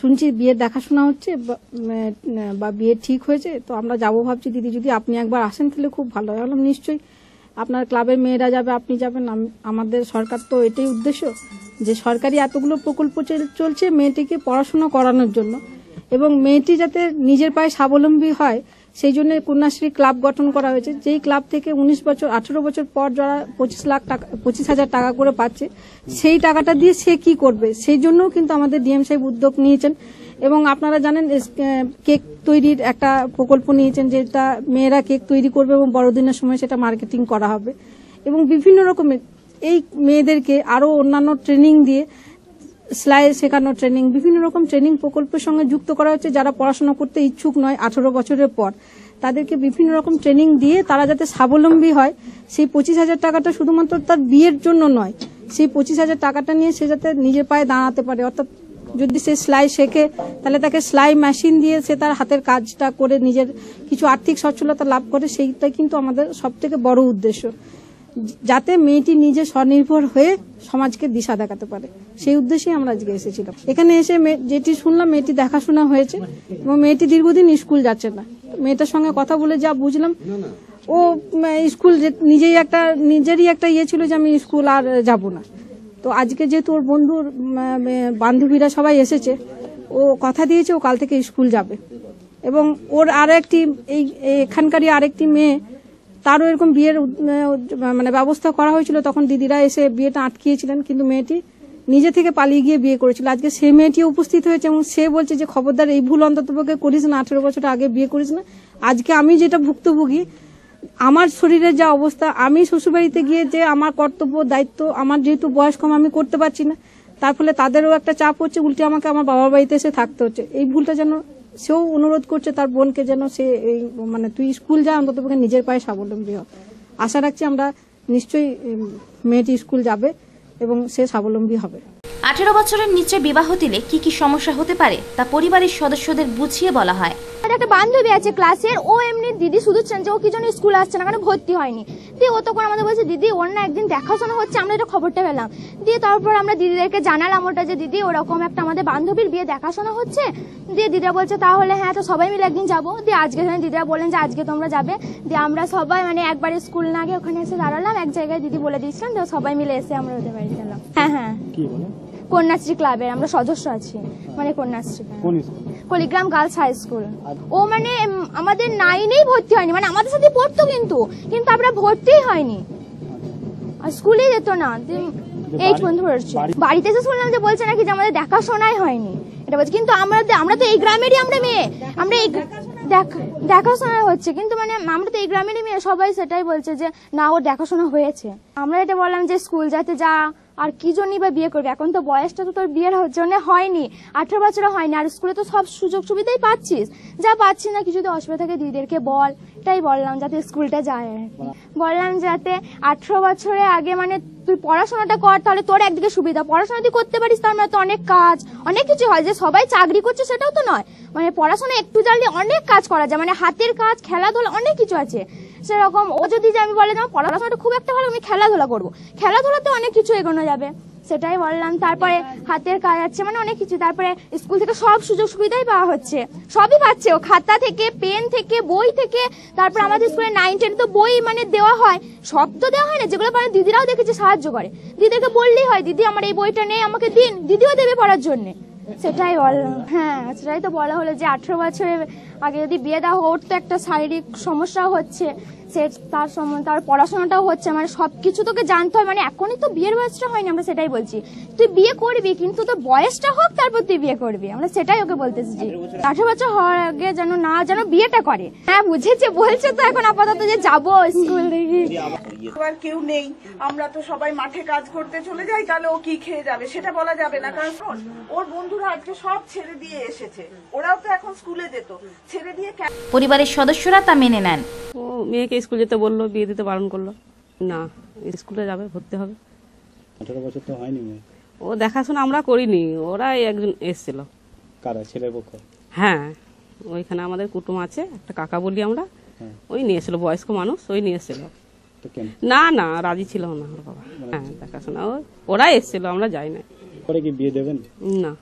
শুনছি বিয়ের দেখাশোনা হচ্ছে, বা- বিয়ে ঠিক হয়েছে, তো আমরা যাব ভাবছি, দিদি যদি আপনি একবার আসেন তাহলে খুব ভালো। হয় বললাম নিশ্চয়ই আপনার ক্লাবের মেয়েরা যাবে, আপনি যাবেন। আমাদের সরকার তো এটাই উদ্দেশ্য, যে সরকারি এতগুলো প্রকল্প চল- চলছে মেয়েটিকে পড়াশোনা করানোর জন্য। এবং মেয়েটি যাতে নিজের পায়ে স্বাবলম্বী হয় সেই জন্য কন্যাশ্রী ক্লাব গঠন করা হয়েছে। যেই ক্লাব থেকে উনিশ বছর, আঠেরো বছর পর যারা পঁচিশ লাখ টাকা, পঁচিশ হাজার টাকা করে পাচ্ছে, সেই টাকাটা দিয়ে সে কি করবে? সেই জন্যও কিন্তু আমাদের ডিএম সাহেব উদ্যোগ নিয়েছেন। এবং আপনারা জানেন কেক তৈরির একটা প্রকল্প নিয়েছেন, যেটা মেয়েরা কেক তৈরি করবে এবং বড়দিনের সময় সেটা মার্কেটিং করা হবে। এবং বিভিন্ন রকমের, এই মেয়েদেরকে আরও অন্যান্য ট্রেনিং দিয়ে সেলাই শেখানো ট্রেনিং বিভিন্ন রকম ট্রেনিং প্রকল্পের সঙ্গে যুক্ত করা হচ্ছে, যারা পড়াশোনা করতে ইচ্ছুক নয়, আঠারো বছরের পর। তাদেরকে বিভিন্ন রকম ট্রেনিং দিয়ে তারা যাতে স্বাবলম্বী হয়, সেই পঁচিশ হাজার টাকাটা শুধুমাত্র তার বিয়ের জন্য নয়, সেই পঁচিশ হাজার টাকাটা নিয়ে সে যাতে নিজের পায়ে দাঁড়াতে পারে। অর্থাৎ যদি সে সেলাই শেখে, তাহলে তাকে সেলাই মেশিন দিয়ে সে তার হাতের কাজটা করে, নিজের কিছু আর্থিক সচ্ছলতা লাভ করে, সেইটাই কিন্তু আমাদের সব থেকে বড় উদ্দেশ্য। যাতে মেয়েটি নিজে স্বনির্ভর হয়ে সমাজকে দিশা দেখাতে পারে। সেই উদ্দেশ্যেই আমরা আজকে এসেছিলাম। এখানে এসে যেটি শুনলাম, মেয়েটি দেখাশোনা হয়েছে এবং মেয়েটি দীর্ঘদিন স্কুল যাচ্ছে না। মেয়েটার সঙ্গে কথা বলে যা বুঝলাম, ও স্কুল নিজেই একটা নিজেরই একটা ইয়ে ছিল যে আমি স্কুল আর যাব না। তো আজকে যেহেতু ওর বন্ধুর বান্ধবীরা সবাই এসেছে, ও কথা দিয়েছে, ও কাল থেকে স্কুল যাবে। এবং ওর আর একটি এই এখানকারই আরেকটি মেয়ে তারও এরকম বিয়ের মানে ব্যবস্থা করা হয়েছিল, তখন দিদিরা এসে বিয়েটা আটকিয়েছিলেন, কিন্তু মেয়েটি নিজে থেকে পালিয়ে গিয়ে বিয়ে করেছিল। আজকে সে মেয়েটি উপস্থিত হয়েছে এবং সে বলছে যে, খবরদার, এই ভুল অন্ততপক্ষে করিস না, আঠেরো বছর আগে বিয়ে করিস না। আজকে আমি যেটা ভুক্তভোগী, আমার শরীরের যা অবস্থা, আমি শ্বশুরবাড়িতে গিয়ে যে আমার কর্তব্য, দায়িত্ব, আমার যেহেতু বয়স কম, আমি করতে পারছি না। তার ফলে তাদেরও একটা চাপ হচ্ছে, উল্টে আমাকে আমার বাবার বাড়িতে এসে থাকতে হচ্ছে। এই ভুলটা যেন সেও অনুরোধ করছে তার বোনকে যেন সে এই মানে তুই স্কুল যা, অন্তত পক্ষে নিজের পায়ে স্বাবলম্বী হ। আশা রাখছি আমরা নিশ্চয়ই মেয়েটি স্কুল যাবে এবং সে স্বাবলম্বী হবে। আঠেরো বছরের নিচে বিবাহ দিলে কি কি সমস্যা হতে পারে তা পরিবারের সদস্যদের বুঝিয়ে বলা হয়। একটা বান্ধবী আছে ক্লাসের ও এমনি দিদি শুধু যে ও কি জন্য স্কুল আসছে না কারণ ভর্তি হয়নি। দিয়ে ও তখন আমাদের বলছে দিদি ওর না একদিন দেখাশোনা হচ্ছে আমরা এটা খবরটা পেলাম। দিয়ে তারপর আমরা দিদিদেরকে জানালাম ওটা যে দিদি ওরকম একটা আমাদের বান্ধবীর বিয়ে দেখাশোনা হচ্ছে। দিয়ে দিদিরা বলছে তাহলে হ্যাঁ তো সবাই মিলে একদিন যাব। দিয়ে আজকে দিদিরা বললেন যে আজকে তোমরা যাবে। দিয়ে আমরা সবাই মানে একবারে স্কুল না গিয়ে ওখানে এসে দাঁড়ালাম এক জায়গায় দিদি বলে দিয়েছিলাম দিয়ে সবাই মিলে এসে আমরা ওদের বাড়ি গেলাম হ্যাঁ হ্যাঁ। কন্যাশ্রী ক্লাবের আমরা সদস্য আছি মানে Kanyashree. School? Kaligram girls high school. ও মানে আমাদের নাইনেই ভর্তি হয়নি মানে আমাদের সাথে পড়তো কিন্তু কিন্তু আমরা ভর্তিই হয়নি। আর স্কুলে যেত না এইট পর্যন্ত পড়ছে। বাড়িতে এসে শুনলাম যে বলছে নাকি যে আমাদের দেখাশোনাই হয়নি এটা বলছে। কিন্তু আমরা আমরা তো এই গ্রামেরই আমরা মেয়ে। আমরা এই দেখ- দেখাশোনা হচ্ছে কিন্তু মানে আমরা তো এই গ্রামেরই মেয়ে সবাই সেটাই বলছে যে না ওর দেখাশোনা হয়েছে। আমরা এটা বললাম যে স্কুল যাতে যা আর কি জন্যই বা বিয়ে করবে? এখন তো বয়সটা তো তোর বিয়ের জন্য হয়নি। আঠারো বছর হয়নি আর স্কুলে তো সব সুযোগ সুবিধাই পাচ্ছিস। যা পাচ্ছিস না, কিছু যদি অসুবিধা থাকে দিদিদেরকে বল। এটাই বললাম যাতে স্কুলটা যায়। আর। বললাম যাতে আঠারো বছরের আগে মানে তুই পড়াশোনাটা কর, তাহলে তোর একদিকে সুবিধা। পড়াশোনা তুই করতে পারিস তার মানে তো অনেক কাজ, অনেক কিছু হয়। যে সবাই চাকরি করছে সেটাও তো নয়। মানে পড়াশোনা একটু জানলে অনেক কাজ করা যায়। মানে হাতের কাজ, খেলাধুলা, অনেক কিছু আছে। সেরকম ও যদি যে আমি বলে যে আমার পড়াশোনাটা খুব একটা ভালো আমি খেলাধুলা করব। খেলাধুলাতে অনেক কিছু এগোনো যাবে সেটাই বললাম। তারপরে হাতের কাজ আছে মানে অনেক কিছু। তারপরে স্কুল থেকে সব সুযোগ সুবিধাই পাওয়া হচ্ছে সবই পাচ্ছে। ও খাতা থেকে পেন থেকে বই থেকে তারপর আমাদের স্কুলে নাইন টেন তো বই মানে দেওয়া হয়। সব তো দেওয়া হয় না যেগুলো মানে দিদিরাও দেখেছে সাহায্য করে। দিদিকে বললেই হয় দিদি আমার এই বইটা নেই আমাকে দিন। দিদিও দেবে পড়ার জন্য। সেটাই বললাম হ্যাঁ সেটাই তো বলা হলো যে আঠেরো বছরের আগে যদি বিয়ে দেওয়া ওর তো একটা শারীরিক সমস্যাও হচ্ছে। সে তার তার পড়াশোনাটাও হচ্ছে মানে সব কিছু তোকে জানতে হয় মানে এখনই তো বিয়ের বয়সটা হয়নি, আমরা সেটাই বলছি। তুই বিয়ে করবি, কিন্তু তোর বয়সটা হোক, তারপর তুই বিয়ে করবি। আমরা সেটাই ওকে বলতেছি যে, আঠেরো বছর হওয়ার আগে যেন না যেন বিয়েটা করে। হ্যাঁ বুঝেছে, বলছে তো এখন আপাতত যে যাব স্কুল এবার কেউ নেই। আমরা তো সবাই মাঠে কাজ করতে চলে যাই, তাহলে ও কি খেয়ে যাবে, সেটা বলা যাবে না। কারণ ওর বন্ধুরা আজকে সব ছেড়ে দিয়ে এসেছে। ওরাও তো এখন স্কুলে যেত। ছেড়ে দিয়ে পরিবারের সদস্যরা তা মেনে নেন। ও মেয়েকে স্কুল যেতে বলল বিয়ে দিতে বারণ করল। না স্কুলে যাবে ভর্তি হবে। আঠারো বছর তো হয়নি মেয়ে। ও দেখাশোনা আমরা করিনি ওরাই একজন এসেছিল। কারা? ছেলের পক্ষ হ্যাঁ ওইখানে আমাদের কুটুম আছে একটা কাকা বলি আমরা। হ্যাঁ। ওই নিয়ে এসেছিল বয়স্ক মানুষ ওই নিয়ে এসেছিল। না না রাজি ছিল না ওর বাবা। হ্যাঁ দেখাশোনা ও ওরাই এসেছিল আমরা যাই না পরে কি বিয়ে দেবেন? না।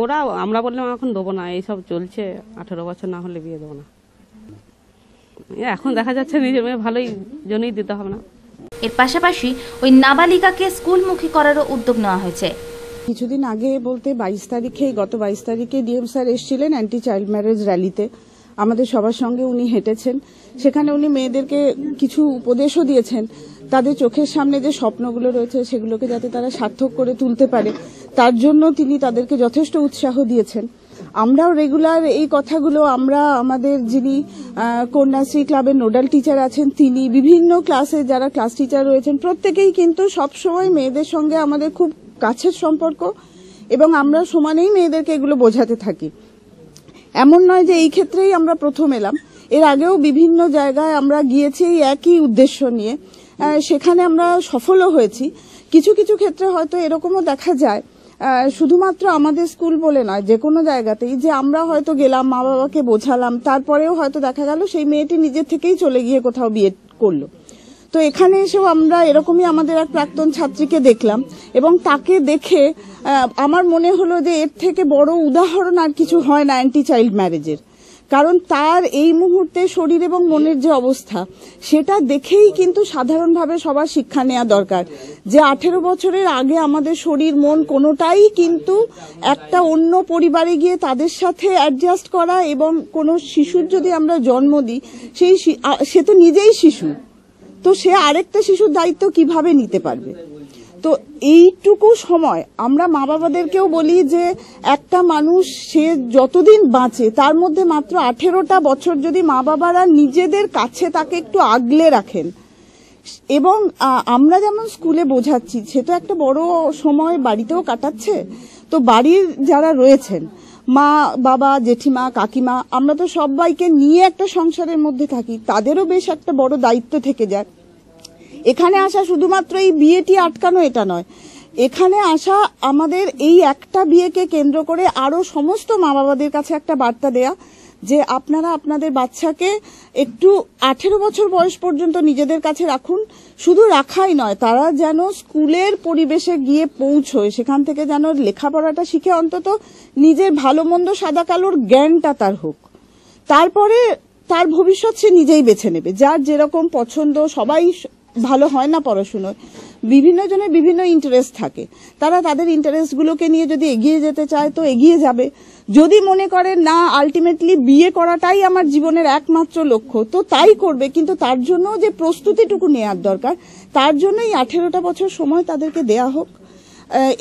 ওরা আমরা বললাম এখন দেবো না এইসব চলছে আঠেরো বছর না হলে বিয়ে দেবো না। এখন দেখা যাচ্ছে নিজের মেয়ে ভালোই জন্যই দিতে হবে না। এর পাশাপাশি ওই নাবালিকাকে স্কুলমুখী করারও উদ্যোগ নেওয়া হয়েছে। কিছুদিন আগে বলতে বাইশ তারিখে গত বাইশ তারিখে ডিএম স্যার এসেছিলেন অ্যান্টি চাইল্ড ম্যারেজ র্যালিতে আমাদের সবার সঙ্গে উনি হেঁটেছেন। সেখানে উনি মেয়েদেরকে কিছু উপদেশও দিয়েছেন। তাদের চোখের সামনে যে স্বপ্নগুলো রয়েছে সেগুলোকে যাতে তারা সার্থক করে তুলতে পারে, তার জন্য তিনি তাদেরকে যথেষ্ট উৎসাহ দিয়েছেন। আমরাও রেগুলার এই কথাগুলো, আমরা, আমাদের যিনি কন্যাশ্রী ক্লাবের নোডাল টিচার আছেন, তিনি বিভিন্ন ক্লাসে যারা ক্লাস টিচার রয়েছেন, প্রত্যেকেই কিন্তু সবসময় মেয়েদের সঙ্গে আমাদের খুব কাছের সম্পর্ক এবং আমরা সমানেই মেয়েদেরকে এগুলো বোঝাতে থাকি। এমন নয় যে এই ক্ষেত্রেই আমরা প্রথম এলাম, এর আগেও বিভিন্ন জায়গায় আমরা গিয়েছি এই একই উদ্দেশ্য নিয়ে। সেখানে আমরা সফলও হয়েছি। কিছু কিছু ক্ষেত্রে হয়তো এরকমও দেখা যায় শুধুমাত্র আমাদের স্কুল বলে নয়, যে কোনো জায়গাতেই যে আমরা হয়তো গেলাম মা বাবাকে বোঝালাম, তারপরেও হয়তো দেখা গেল সেই মেয়েটি নিজের থেকেই চলে গিয়ে কোথাও বিয়ে করল। তো এখানে এসেও আমরা এরকমই আমাদের এক প্রাক্তন ছাত্রীকে দেখলাম এবং তাকে দেখে আমার মনে হলো যে এর থেকে বড় উদাহরণ আর কিছু হয় না অ্যান্টি চাইল্ড ম্যারেজের। কারণ তার এই মুহূর্তে শরীর এবং মনের যে অবস্থা, সেটা দেখেই কিন্তু সাধারণভাবে সবার শিক্ষা নেওয়া দরকার যে আঠেরো বছরের আগে আমাদের শরীর, মন কোনোটাই কিন্তু একটা অন্য পরিবারে গিয়ে তাদের সাথে অ্যাডজাস্ট করা এবং কোনো শিশুর যদি আমরা জন্ম দিই, সেই সে তো নিজেই শিশু। তো সে আরেকটা শিশুর দায়িত্ব কীভাবে নিতে পারবে? তো এইটুকু সময় আমরা মা বাবাদেরকেও বলি যে একটা মানুষ সে যতদিন বাঁচে, তার মধ্যে মাত্র আঠেরোটা বছর যদি মা বাবারা নিজেদের কাছে তাকে একটু আগলে রাখেন। এবং আমরা যেমন স্কুলে বোঝাচ্ছি, সে তো একটা বড় সময় বাড়িতেও কাটাচ্ছে। তো বাড়ির যারা রয়েছেন, মা, বাবা, জেঠিমা, কাকিমা, আমরা তো সবাইকে নিয়ে একটা সংসারের মধ্যে থাকি, তাদেরও বেশ একটা বড় দায়িত্ব থেকে যায়। এখানে আসা শুধুমাত্র এই বিয়েটি আটকানো এটা নয়। এখানে আসা আমাদের এই একটা বিয়েকে কেন্দ্র করে আরও সমস্ত মা বাবাদের কাছে একটা বার্তা দেয়া যে আপনারা আপনাদের বাচ্চাকে একটু আঠেরো বছর বয়স পর্যন্ত নিজেদের কাছে রাখুন। শুধু রাখাই নয়, তারা যেন স্কুলের পরিবেশে গিয়ে পৌঁছয়, সেখান থেকে যেন লেখাপড়াটা শিখে অন্তত নিজের ভালো মন্দ সাদা কালোর জ্ঞানটা তার হোক। তারপরে তার ভবিষ্যৎ সে নিজেই বেছে নেবে। যার যেরকম পছন্দ, সবাই ভালো হয় না পড়াশুনোয় বিভিন্ন জনের বিভিন্ন ইন্টারেস্ট থাকে। তারা তাদের ইন্টারেস্টগুলোকে নিয়ে যদি এগিয়ে যেতে চায় তো এগিয়ে যাবে। যদি মনে করে, না আলটিমেটলি বিয়ে করাটাই আমার জীবনের একমাত্র লক্ষ্য, তো তাই করবে। কিন্তু তার জন্য যে প্রস্তুতিটুকু নেওয়ার দরকার, তার জন্যই আঠেরোটা বছর সময় তাদেরকে দেয়া হোক।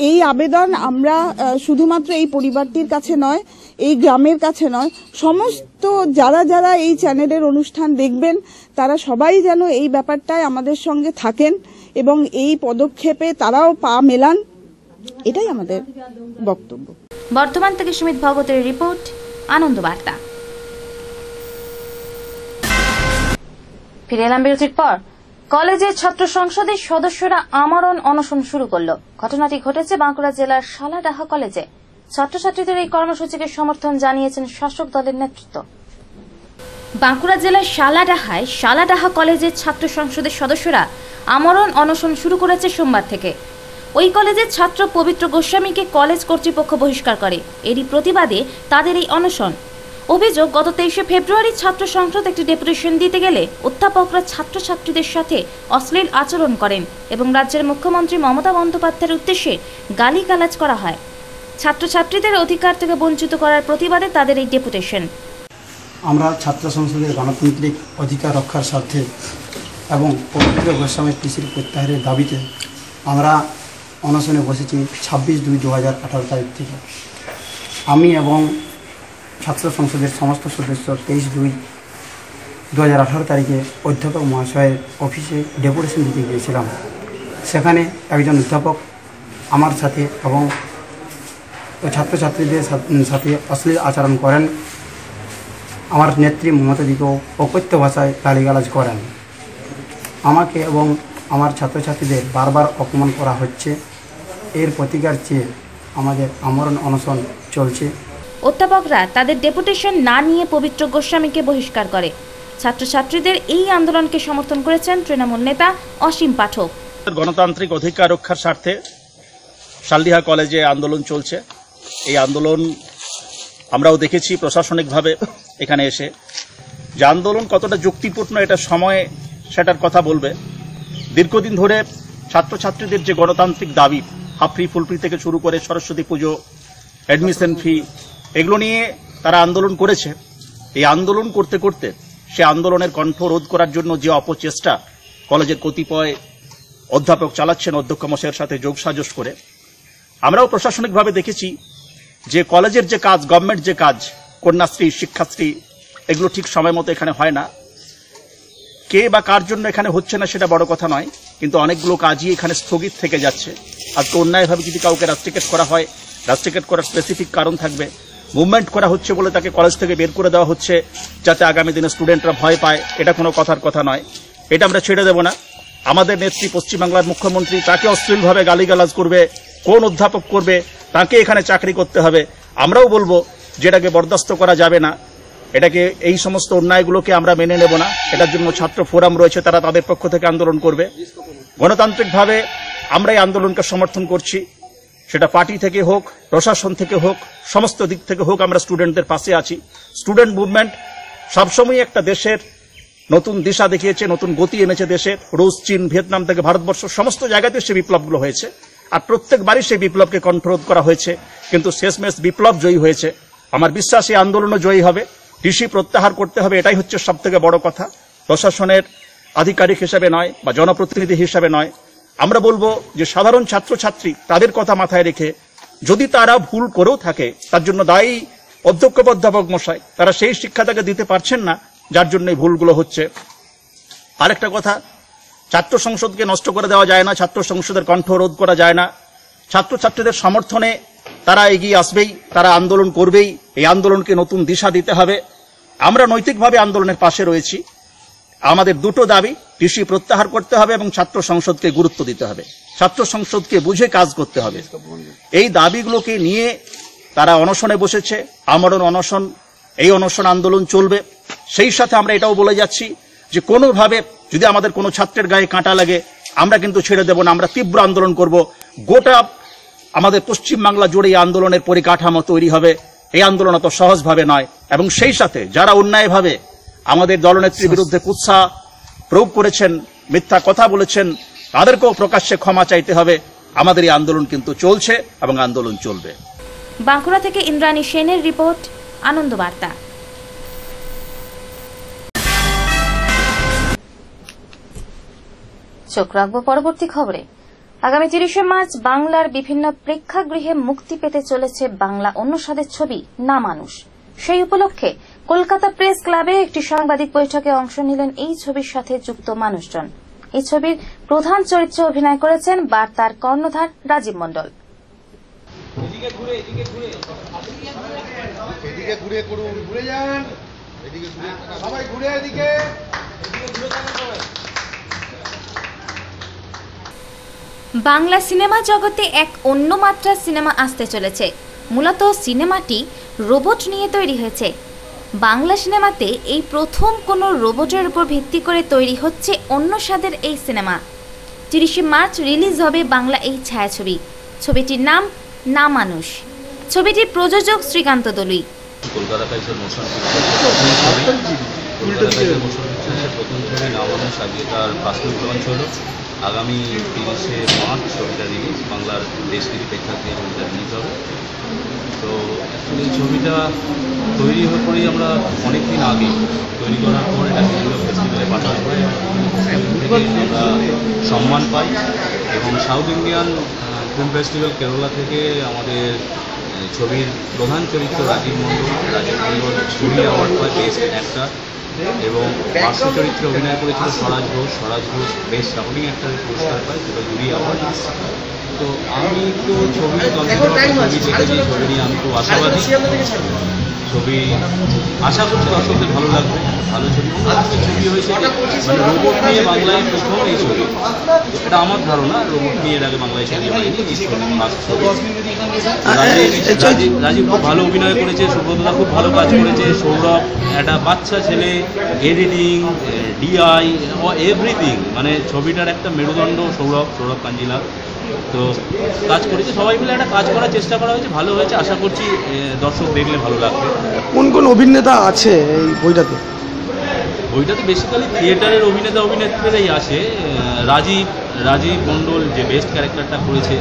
এই আবেদন আমরা শুধুমাত্র এই পরিবারটির কাছে নয়, এই গ্রামের কাছে নয়, সমস্ত যারা যারা এই চ্যানেলের অনুষ্ঠান দেখবেন, তারা সবাই যেন এই ব্যাপারটায় আমাদের সঙ্গে থাকেন এবং এই পদক্ষেপে তারাও পা মেলান। এটাই আমাদের বক্তব্য। বর্তমান থেকে সুমিত ভগতের রিপোর্ট আনন্দ বার্তা ফিরে এলাম বিরতির পর। কলেজের ছাত্র সংসদের সদস্যরা আমরণ অনশন শুরু করল। ঘটনাটি ঘটেছে বাঁকুড়া জেলার সালাডাহা কলেজে। ছাত্রছাত্রীদের এই কর্মসূচিকে সমর্থন জানিয়েছেন শাসক দলের নেতৃত্ব। বাঁকুড়া জেলার শালাডাহায় শালাডাহা কলেজের ছাত্র সংসদের সদস্যরা আমরণ অনশন শুরু করেছে সোমবার থেকে। ওই কলেজের ছাত্র পবিত্র গোস্বামীকে কলেজ কর্তৃপক্ষ বহিষ্কার করে। এরই প্রতিবাদে তাদের এই অনশন অভিযোগ, গত তেইশে ফেব্রুয়ারি ছাত্র সংসদ একটি ডেপুটেশন দিতে গেলে অধ্যাপকরা ছাত্রছাত্রীদের সাথে অশ্লীল আচরণ করেন এবং রাজ্যের মুখ্যমন্ত্রী মমতা বন্দ্যোপাধ্যায়ের উদ্দেশ্যে গালিগালাজ করা হয়। ছাত্রছাত্রীদের অধিকার থেকে বঞ্চিত করার প্রতিবাদে তাদের এই ডেপুটেশন। আমরা ছাত্র সংসদের গণতান্ত্রিক অধিকার রক্ষার স্বার্থে এবং পবিত্র গোস্বামী পিসির প্রত্যাহারের দাবিতে আমরা অনশনে বসেছি ছাব্বিশ দুই দু হাজার আঠারো তারিখ থেকে। আমি এবং ছাত্র সংসদের সমস্ত সদস্য তেইশ দুই দু হাজার আঠারো তারিখে অধ্যাপক মহাশয়ের অফিসে ডেপুটেশন দিতে গিয়েছিলাম। সেখানে একজন অধ্যাপক আমার সাথে এবং ছাত্রছাত্রীদের সাথ- অশ্লীল আচরণ করেন। আমার নেত্রী মমতা দিকেও অকথ্য ভাষায় গালিগালাজ করেন। আমাকে এবং আমার ছাত্রছাত্রীদের বারবার অপমান করা হচ্ছে। এর প্রতিকার চেয়ে আমাদের আমরণ অনশন চলছে। অধ্যাপকরা তাদের ডেপুটেশন না নিয়ে পবিত্র গোস্বামীকে বহিষ্কার করে। ছাত্রছাত্রীদের এই আন্দোলনকে সমর্থন করেছেন তৃণমূল নেতা অসীম পাঠক। গণতান্ত্রিক অধিকার রক্ষার স্বার্থে শালডিহা কলেজে আন্দোলন চলছে। এই আন্দোলন আমরাও দেখেছি প্রশাসনিকভাবে এখানে এসে। যে আন্দোলন কতটা যুক্তিপূর্ণ এটা সময় সেটার কথা বলবে। দীর্ঘদিন ধরে ছাত্রছাত্রীদের যে গণতান্ত্রিক দাবি, হাফ ফ্রি, ফুল থেকে শুরু করে সরস্বতী পুজো অ্যাডমিশন ফি এগুলো নিয়ে তারা আন্দোলন করেছে। এই আন্দোলন করতে করতে সে আন্দোলনের কণ্ঠ রোধ করার জন্য যে অপচেষ্টা কলেজের কতিপয় অধ্যাপক চালাচ্ছেন অধ্যক্ষ মশাইয়ের সাথে যোগসাজশ করে, আমরাও প্রশাসনিকভাবে দেখেছি যে কলেজের যে কাজ, গভর্নমেন্ট যে কাজ, কন্যাশ্রী, শিক্ষাশ্রী, এগুলো ঠিক সময় মতো এখানে হয় না। কে বা কার জন্য এখানে হচ্ছে না সেটা বড় কথা নয়, কিন্তু অনেকগুলো কাজই এখানে স্থগিত থেকে যাচ্ছে। আজকে অন্যায়ভাবে যদি কাউকে রাস্ট্রিকেট করা হয় রাস্ট্রিকেট করার স্পেসিফিক কারণ থাকবে মুভমেন্ট করা হচ্ছে বলে তাকে কলেজ থেকে বের করে দেওয়া হচ্ছে যাতে আগামী দিনে স্টুডেন্টরা ভয় পায়। এটা কোনো কথার কথা নয়। এটা আমরা ছেড়ে দেব না। আমাদের নেত্রী পশ্চিমবাংলার মুখ্যমন্ত্রী তাকে অশ্লীলভাবে গালিগালাজ করবে, কোন অধ্যাপক করবে, তাকে এখানে চাকরি করতে হবে, আমরাও বলব যেটাকে বরদাস্ত করা যাবে না। এটাকে, এই সমস্ত অন্যায়গুলোকে আমরা মেনে নেব না। এটার জন্য ছাত্র ফোরাম রয়েছে, তারা তাদের পক্ষ থেকে আন্দোলন করবে। গণতান্ত্রিকভাবে আমরা এই আন্দোলনকে সমর্থন করছি। সেটা পার্টি থেকে হোক, প্রশাসন থেকে হোক, সমস্ত দিক থেকে হোক, আমরা স্টুডেন্টদের পাশে আছি। স্টুডেন্ট মুভমেন্ট সবসময় একটা দেশের নতুন দিশা দেখিয়েছে, নতুন গতি এনেছে দেশের। রুশ, চীন, ভিয়েতনাম থেকে ভারতবর্ষ, সমস্ত জায়গাতে সে বিপ্লবগুলো হয়েছে। আর প্রত্যেকবারই সেই বিপ্লবকে কণ্ঠরোধ করা হয়েছে। কিন্তু শেষমেশ বিপ্লব জয়ী হয়েছে। আমার বিশ্বাস, এই আন্দোলনও জয়ী হবে। কৃষি প্রত্যাহার করতে হবে, এটাই হচ্ছে সব থেকে বড় কথা। প্রশাসনের আধিকারিক হিসাবে নয়, বা জনপ্রতিনিধি হিসাবে নয় আমরা বলব যে সাধারণ ছাত্রছাত্রী তাদের কথা মাথায় রেখে যদি তারা ভুল করেও থাকে, তার জন্য দায়ী অধ্যক্ষ অধ্যাপক মশাই, তারা সেই শিক্ষা তাকে দিতে পারছেন না, যার জন্য এই ভুলগুলো হচ্ছে। আরেকটা কথা, ছাত্র সংসদকে নষ্ট করে দেওয়া যায় না, ছাত্র সংসদের কণ্ঠ রোধ করা যায় না। ছাত্রছাত্রীদের সমর্থনে তারা এগিয়ে আসবেই, তারা আন্দোলন করবেই, এই আন্দোলনকে নতুন দিশা দিতে হবে। আমরা নৈতিকভাবে আন্দোলনের পাশে রয়েছি। আমাদের দুটো দাবি, কৃষি প্রত্যাহার করতে হবে এবং ছাত্র সংসদকে গুরুত্ব দিতে হবে। ছাত্র সংসদকে বুঝে কাজ করতে হবে। এই দাবিগুলোকে নিয়ে তারা অনশনে বসেছে, আমরণ অনশন, এই অনশন আন্দোলন চলবে। সেই সাথে আমরা এটাও বলে যাচ্ছি যে কোনোভাবে যদি আমাদের কোনো ছাত্রের গায়ে কাঁটা লাগে, আমরা কিন্তু ছেড়ে দেব না, আমরা তীব্র আন্দোলন করব। গোটা আমাদের পশ্চিম বাংলা জুড়ে এই আন্দোলনের পরিকাঠামো তৈরি হবে। এই আন্দোলন অত সহজভাবে নয়। এবং সেই সাথে যারা অন্যায়ভাবে আমাদের দলনেত্রীর বিরুদ্ধে কুৎসা প্রয়োগ করেছেন মিথ্যা কথা বলেছেন তাদেরকেও প্রকাশ্যে ক্ষমা চাইতে হবে। আমাদের এই আন্দোলন কিন্তু চলছে এবং আন্দোলন চলবে। বাঁকুড়া থেকে ইন্দ্রাণী সেনের রিপোর্ট আনন্দ বার্তা চোখ রাখব পরবর্তী খবরে। আগামী তিরিশে মার্চ বাংলার বিভিন্ন প্রেক্ষাগৃহে মুক্তি পেতে চলেছে বাংলা অনুষদের ছবি না মানুষ। সেই উপলক্ষে কলকাতা প্রেস ক্লাবে একটি সাংবাদিক বৈঠকে অংশ নিলেন এই ছবির সাথে যুক্ত মানুষজন। এই ছবির প্রধান চরিত্রে অভিনয় করেছেন বার্তার কর্ণধার রাজীব মণ্ডল। এদিকে ঘুরে করুন ঘুরে যান। এদিকে ঘুরে সবাই ঘুরে এদিকে। এদিকে ঘুরে থাকুন সবাই। বাংলা সিনেমা জগতে এক অন্য মাত্রার সিনেমা আসতে চলেছে। মূলত সিনেমাটি রোবট নিয়ে তৈরি হয়েছে। বাংলা সিনেমাতে এই প্রথম কোনো রোবটের উপর ভিত্তি করে তৈরি হচ্ছে অন্য স্বাদের এই সিনেমা। তিরিশে মার্চ রিলিজ হবে বাংলা এই ছায়াছবি। ছবিটির নাম না মানুষ ছবিটির প্রযোজক শ্রীকান্ত দলুই। কলকাতা টাইসের মোশন পিকচার কলকাতা টাইসের মোশন প্রথম ছবি আজকে তার প্রাথমিক লঞ্চ হলো আগামী তিরিশে মার্চ ছবিটা রিলিজ, বাংলার দেশ থেকে প্রেক্ষাগৃহে ছবিটা রিলিজ হবে। তো অ্যাকচুয়ালি ছবিটা তৈরি হওয়ার পরেই আমরা অনেক দিন আগে তৈরি করার পর এটা বিভিন্ন ফেস্টিভ্যালে পাঠানোর পরে আমরা সম্মান পাই এবং South Indian film festival Kerala থেকে আমাদের ছবির প্রধান চরিত্র রাজীব মণ্ডল রাজীব মণ্ডল জুরি অ্যাওয়ার্ড পায় বেস্ট অ্যাক্টার এবং পার্শ্ব চরিত্রে অভিনয় করেছিল স্বরাজ ঘোষ। স্বরাজ ঘোষ বেস্ট সাপোর্টিং অ্যাক্টারের পুরস্কার পায় সেটা জুরি অ্যাওয়ার্ড। তো আমি তো ছবি ছবি দেখেছি ছবি নিয়ে আমি খুব আশাবাদী। ছবি আশা করছি দর্শকদের ভালো লাগবে ভালো ছবি। ছবি হয়েছে মানে রোবট নিয়ে বাংলায় প্রথম এই ছবি। এটা আমার ধারণা রোবট নিয়ে এর আগে বাংলায় ছবি হয়নি রাজীব খুব ভালো অভিনয় করেছে সুব্রতদা খুব ভালো কাজ করেছে সৌরভ একটা বাচ্চা ছেলে এডিটিং ডিআই এভরিথিং মানে ছবিটার একটা মেরুদণ্ড সৌরভ সৌরভ কাঞ্জিলা। তো কাজ করেছে। সবাই মিলে একটা কাজ করার চেষ্টা করা হয়েছে। ভালো হয়েছে। আশা করছি দর্শক দেখলে ভালো লাগবে। কোন কোন অভিনেতা আছে এই বইটাতে? বইটাতে বেসিক্যালি থিয়েটারের অভিনেতা অভিনেত্রীরাই আসে। রাজীব রাজীব মণ্ডল যে বেস্ট ক্যারেক্টারটা করেছে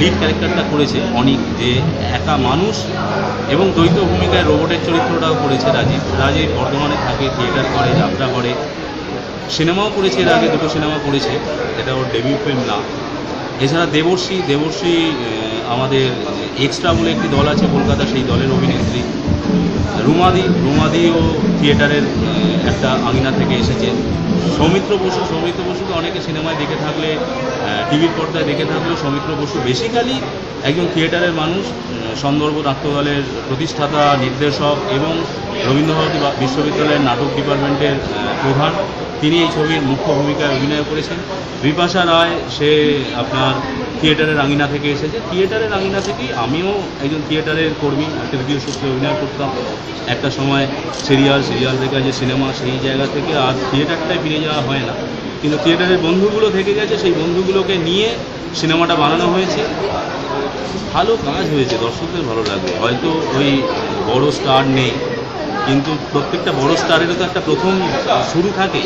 লিড ক্যারেক্টারটা করেছে অনিক যে একা মানুষ এবং দ্বৈত ভূমিকায় রোবটের চরিত্রটাও করেছে রাজীব। রাজীব বর্ধমানে থাকে থিয়েটার করে, যাত্রা করে। সিনেমাও করেছে, এর আগে দুটো সিনেমা করেছে। এটা ওর ডেবিউ ফিল্ম না। এছাড়া দেবর্ষী দেবর্ষী আমাদের এক্সট্রা বলে একটি দল আছে কলকাতা, সেই দলের অভিনেত্রী রুমাদি। রুমাদিও থিয়েটারের একটা আঙিনা থেকে এসেছে। সৌমিত্র বসু, সৌমিত্র বসুকে অনেকে সিনেমায় দেখে থাকলে টিভির পর্দায় দেখে থাকলেও সৌমিত্র বসু বেসিক্যালি একজন থিয়েটারের মানুষ সন্দর্ভ নাট্যদলের প্রতিষ্ঠাতা, নির্দেশক এবং রবীন্দ্রভারতী বিশ্ববিদ্যালয়ের নাটক ডিপার্টমেন্টের প্রধান। তিনি এই ছবির মুখ্য ভূমিকায় অভিনয় করেছেন। বিপাশা রায়, সে আপনার থিয়েটারের আঙিনা থেকে এসেছে। থিয়েটারের আঙিনা থেকেই আমিও একজন থিয়েটারের কর্মী তৃতীয় সূত্রে অভিনয় করতাম। একটা সময় সিরিয়াল সিরিয়াল থেকে যে সিনেমা সেই জায়গা থেকে আর থিয়েটারটায় ফিরে যাওয়া হয় না। কিন্তু থিয়েটারের বন্ধুগুলো থেকে গেছে, সেই বন্ধুগুলোকে নিয়ে সিনেমাটা বানানো হয়েছে। ভালো কাজ হয়েছে, দর্শকদের ভালো লাগবে। হয়তো ওই বড় স্টার নেই। কিন্তু প্রত্যেকটা বড় স্টারেরও তো একটা প্রথম শুরু থাকে।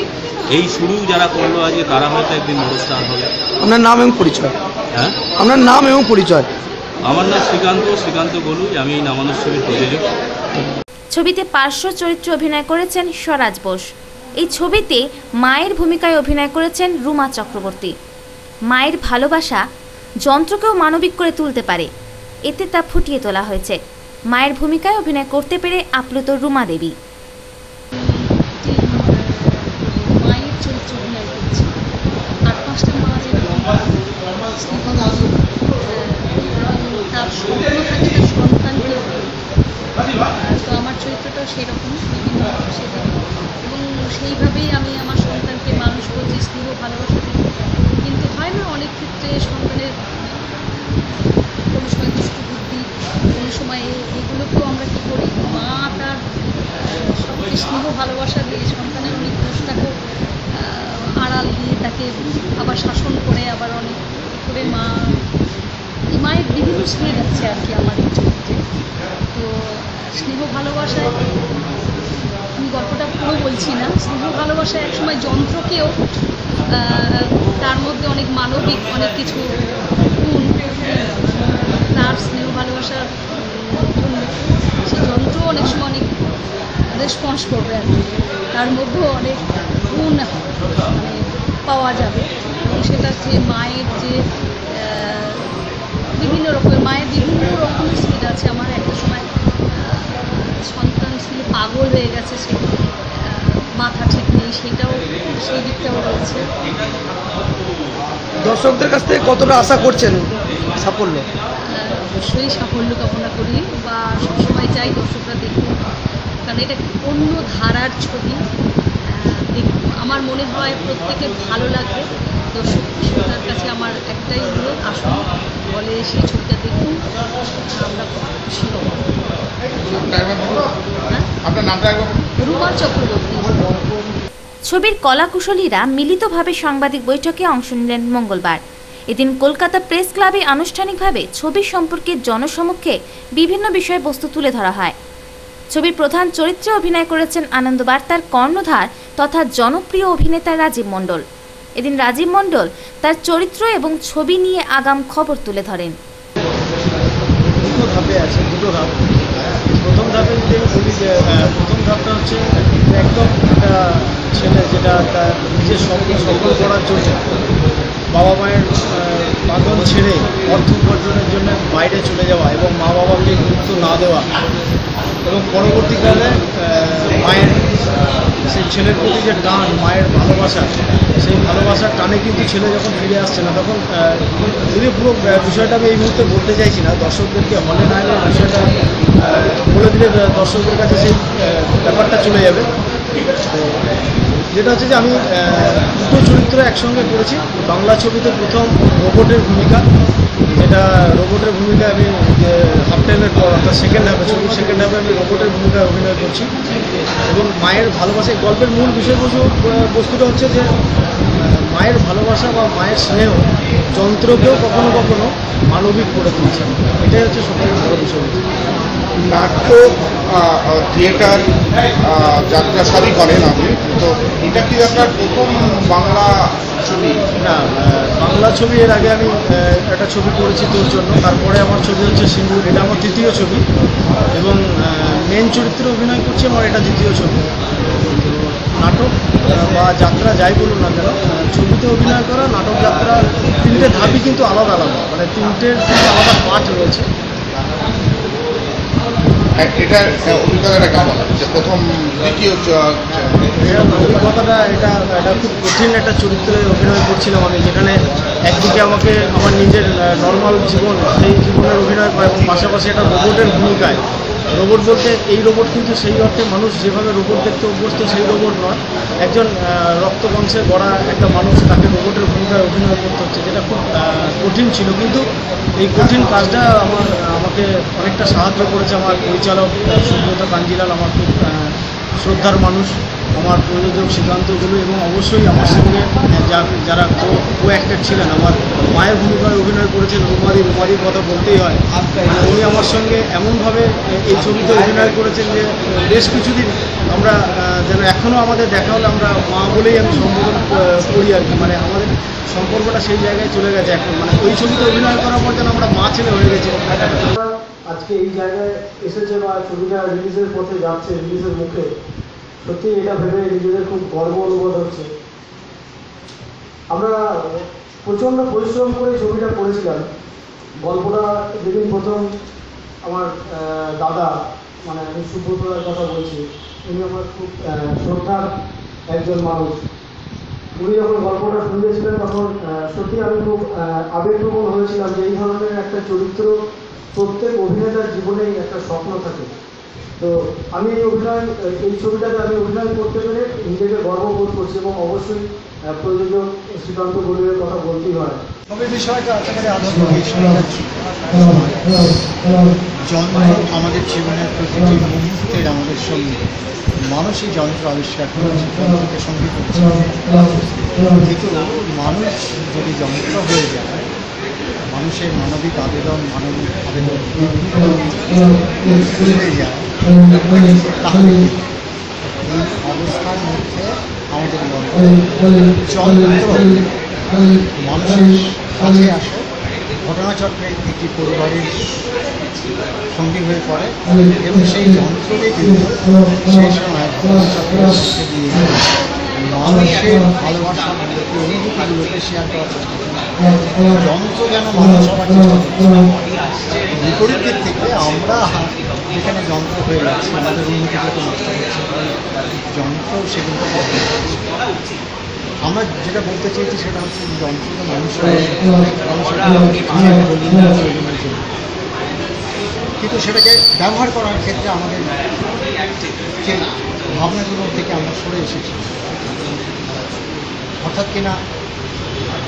এই শুরু যারা করল আজকে তারা হয়তো একদিন বড় স্টার হবে। আপনার নাম এবং পরিচয়। হ্যাঁ? আপনার নাম এবং পরিচয়। আমার নাম শ্রীকান্ত শ্রীকান্ত গলুই আমি এই নামানুষ ছবির প্রযোজক। ছবিতে পার্শ্ব চরিত্রে অভিনয় করেছেন স্বরাজ বোস। এই ছবিতে মায়ের ভূমিকায় অভিনয় করেছেন রুমা চক্রবর্তী। মায়ের ভালোবাসা যন্ত্রকেও মানবিক করে তুলতে পারে। এতে তা ফুটিয়ে তোলা হয়েছে। মায়ের ভূমিকায় অভিনয় করতে পেরে আপ্লুত রুমা দেবী। মায়ের অভিনয় পাঁচটা মা তার তো আমার সেটা। এবং সেইভাবেই আমি আমার সন্তানকে মানুষ স্নেহ কিন্তু হয় না, অনেক ক্ষেত্রে সন্তানের কোনো বুদ্ধি কোনো সময় এগুলোকেও আমরা কী করি? মা তার সবকে স্নেহ ভালোবাসা দিয়ে সন্তানের অনেক দোষটাকেও আড়াল দিয়ে তাকে আবার শাসন করে, আবার অনেক করে মা, মায়ের বিভিন্ন স্নেহ যাচ্ছে আর কি এই চরিত্রে। তো স্নেহ ভালোবাসায় আমি গল্পটা পুরো বলছি না। স্নেহ ভালোবাসা একসময় যন্ত্রকেও তার মধ্যে অনেক মানবিক অনেক কিছু গুণ, তার স্নেহ ভালোবাসার সেই যন্ত্র অনেক সময় অনেক রেসপন্স করবে আর কি। তার মধ্যেও অনেক গুণ মানে পাওয়া যাবে। এবং সেটা হচ্ছে মায়ের যে বিভিন্ন রকমের মায়ের বিভিন্ন রকমের স্পিড আছে। আমার একটা সময় সন্তান স্ত্রী পাগল হয়ে গেছে, সে মাথা ঠিক নেই, সেটাও, সেই দিকটাও রয়েছে। দর্শকদের কাছ থেকে কতটা আশা করছেন সাফল্য? অবশ্যই সাফল্য কামনা করি বা সবসময় চাই দর্শকরা দেখুন কারণ এটা অন্য ধারার ছবি। দেখুন আমার মনে হয় প্রত্যেকের ভালো লাগবে দর্শক শ্রোতার কাছে আমার একটাই অনুরোধ আসুন বলে সেই ছবিটা দেখুন আমরা খুব খুশি হব। আপনার নামটা একবার রুমা চক্রবর্তী। ছবির কলাকুশলীরা মিলিতভাবে সাংবাদিক বৈঠকে অংশ নিলেন মঙ্গলবার। এদিন কলকাতা প্রেস ক্লাবে আনুষ্ঠানিকভাবে ছবি সম্পর্কে জনসমক্ষে বিভিন্ন বিষয়বস্তু তুলে ধরা হয়। ছবির প্রধান চরিত্রে অভিনয় করেছেন আনন্দ বার্তার কর্ণধার তথা জনপ্রিয় অভিনেতা রাজীব মণ্ডল। এদিন রাজীব মণ্ডল তার চরিত্র এবং ছবি নিয়ে আগাম খবর তুলে ধরেন। প্রথম ধাপে যদি আমি বলি যে প্রথম ধাপটা হচ্ছে একদম একটা ছেলে যেটা তার নিজের সফল করার জন্য বাবা মায়ের বাঁধন ছেড়ে অর্থ উপার্জনের জন্য বাইরে চলে যাওয়া এবং মা বাবাকে গুরুত্ব না দেওয়া এবং পরবর্তীকালে মায়ের, সেই ছেলের প্রতি যে টান, মায়ের ভালোবাসা, সেই ভালোবাসার টানে কিন্তু ছেলে যখন ফিরে আসছে না, তখন যদি পুরো বিষয়টা আমি এই মুহূর্তে বলতে চাইছি না। দর্শকদেরকে হলে না এলে বিষয়টা বলে দিলে দর্শকদের কাছে সেই ব্যাপারটা চলে যাবে। যেটা হচ্ছে যে আমি দুটো চরিত্র একসঙ্গে করেছি। বাংলা ছবিতে প্রথম রোবটের ভূমিকা। যেটা রোবটের ভূমিকা আমি হাফ পর অর্থাৎ সেকেন্ড হাফে ছবির সেকেন্ড হাফে আমি রোবটের ভূমিকায় অভিনয় করছি। এবং মায়ের ভালোবাসা গল্পের মূল বিষয়বস্তু বস্তুটা হচ্ছে যে মায়ের ভালোবাসা বা মায়ের স্নেহ যন্ত্রকেও কখনো কখনো মানবিক করে তুলছে। এটাই হচ্ছে সবথেকে বড় বিষয়বস্তু নাট্য থিয়েটার যাত্রা সবই করেন আপনি। তো এটা কি আপনার প্রথম বাংলা ছবি? না বাংলা ছবি এর আগে আমি একটা ছবি করেছি তোর জন্য। তারপরে আমার ছবি হচ্ছে সিন্দুর এটা আমার তৃতীয় ছবি। এবং মেন চরিত্রে অভিনয় করছি আমার এটা দ্বিতীয় ছবি। নাটক বা যাত্রা যাই বলুন না কেন ছবিতে অভিনয় করা, নাটক যাত্রা, তিনটে ধাপই কিন্তু আলাদা আলাদা। মানে তিনটের তিনটে আলাদা পার্ট রয়েছে। এ- এটার আহ, অভিজ্ঞতাটা কেমন যে প্রথম দ্বিতীয় এটা অভিজ্ঞতাটা এটা একটা খুব কঠিন একটা চরিত্রে অভিনয় করছিলাম আমি যেখানে একদিকে আমাকে আমার নিজের নর্মাল জীবন সেই জীবনের অভিনয় করা এবং পাশাপাশি একটা রোবটের ভূমিকায় রোবট বলতে এই রোবট কিন্তু সেই অর্থে মানুষ যেভাবে রোবট দেখতে অভ্যস্ত, সেই রোবট নয়। একজন রক্ত বংশে গড়া একটা মানুষ তাকে রোবটের ভূমিকায় অভিনয় করতে হচ্ছে, যেটা খুব কঠিন ছিল। কিন্তু এই কঠিন কাজটা আমার, আমাকে অনেকটা সাহায্য করেছে আমার পরিচালক, সুব্রত কাঞ্জিলাল, আমার খুব শ্রদ্ধার মানুষ। আমার প্রযোজক সিদ্ধান্তগুলো এবং অবশ্যই আমার সঙ্গে আহ, যারা কো অ্যাক্টার ছিলেন আমার মায়ের ভূমিকায় অভিনয় করেছেন রুমারি রুমারির কথা বলতেই হয়। উনি আমার সঙ্গে এমনভাবে এই ছবিতে অভিনয় করেছেন যে বেশ কিছুদিন আমরা যেন এখনও আমাদের দেখা হলে আমরা মা বলেই আমি সম্বোধন করি আর কি। মানে আমাদের সম্পর্কটা সেই জায়গায় চলে গেছে এখন। মানে ওই ছবিতে অভিনয় করার পর যেন আমরা মা ছেলে হয়ে গেছি। আজকে এই জায়গায় এসেছে বা ছবিটা রিলিজের পথে যাচ্ছে রিলিজের মুখে। সত্যি এটা ভেবে নিজেদের খুব গর্ব অনুভব হচ্ছে। আমরা প্রচণ্ড পরিশ্রম করে ছবিটা করেছিলাম। গল্পটা যেদিন প্রথম আমার দাদা মানে আমি সুব্রতদার কথা বলছি, উনি আমার খুব শ্রদ্ধার একজন মানুষ। উনি যখন গল্পটা শুনেছিলেন তখন সত্যি আমি খুব আবেগপ্রবণ হয়েছিলাম যে এই ধরনের একটা চরিত্র প্রত্যেক অভিনেতার জীবনেই একটা স্বপ্ন থাকে। তো আমি এই অভিনয় এই ছবিটাতে আমি অভিনয় করতে পেরে নিজেকে গর্ববোধ করছি এবং অবশ্যই প্রযোজক শ্রীকান্ত গরিবের কথা বলতেই হয়। তবে বিষয়টা একেবারে আনন্দ যন্ত্র আমাদের জীবনের প্রতিটি মুহূর্তের আমাদের সঙ্গে। মানুষই যন্ত্র আবিষ্কার করেছে যন্ত্রকে সঙ্গী করেছে। কিন্তু মানুষ যদি যন্ত্র হয়ে যায় মানুষের মানবিক আবেদন মানবিক আবেদন। অবস্থার মধ্যে আমাদের মানুষের আসে ঘটনাচক্রে একটি পরিবারের সঙ্গী হয়ে পড়ে এবং সেই যন্ত্রকে কিন্তু সেই সময় ঘটনাচক্রের ভালোবাসা চেষ্টা যন্ত্র যেন মানুষ হওয়ার চেষ্টা করছে বিপরীত দিক থেকে আমরা যেখানে যন্ত্র হয়ে যাচ্ছে আমাদের অনুভূতিগুলোকে নষ্ট করছে যন্ত্র সেগুলোকে আমরা যেটা বলতে চেয়েছি সেটা হচ্ছে যন্ত্র মানুষ কিন্তু সেটাকে ব্যবহার করার ক্ষেত্রে আমাদের যে ভাবনাগুলো থেকে আমরা সরে এসেছি অর্থাৎ কিনা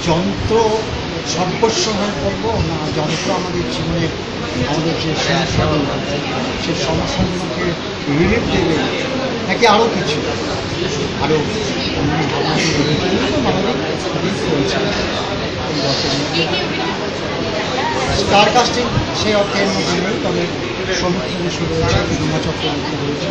যন্ত্র সর্বস্ব হয়ে পড়ব না, যন্ত্র আমাদের জীবনে আমাদের যে সমস্যাগুলো সে সমস্যাগুলোকে রিলিফ দেবে নাকি আরও কিছু? আরও স্টার কাস্টিং সেই অর্থে মধ্যে নেই, তবে সমুদ্র বসু রয়েছে বিমা চক্রবর্তী রয়েছে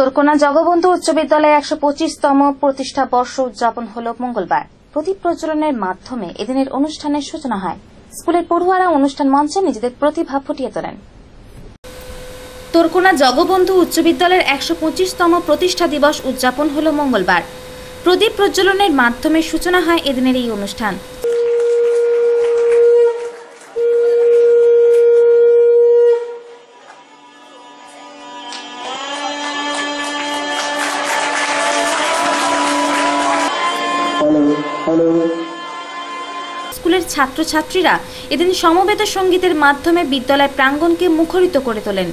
বার্তা তোরকোনা জগবন্ধু উচ্চ বিদ্যালয়ে একশো পঁচিশতম প্রতিষ্ঠা বর্ষ উদযাপন হল মঙ্গলবার। প্রদীপ প্রজ্বলনের মাধ্যমে এদিনের অনুষ্ঠানের সূচনা হয়। স্কুলের পড়ুয়ারা অনুষ্ঠান মঞ্চে নিজেদের প্রতিভা ফুটিয়ে তোলেন। তোরকোনা জগবন্ধু উচ্চ বিদ্যালয়ের একশো পঁচিশতম প্রতিষ্ঠা দিবস উদযাপন হল মঙ্গলবার। প্রদীপ প্রজ্বলনের মাধ্যমে সূচনা হয় এদিনের এই অনুষ্ঠান। ছাত্রছাত্রীরা এদিন সমবেত সঙ্গীতের মাধ্যমে বিদ্যালয় প্রাঙ্গণকে মুখরিত করে তোলেন।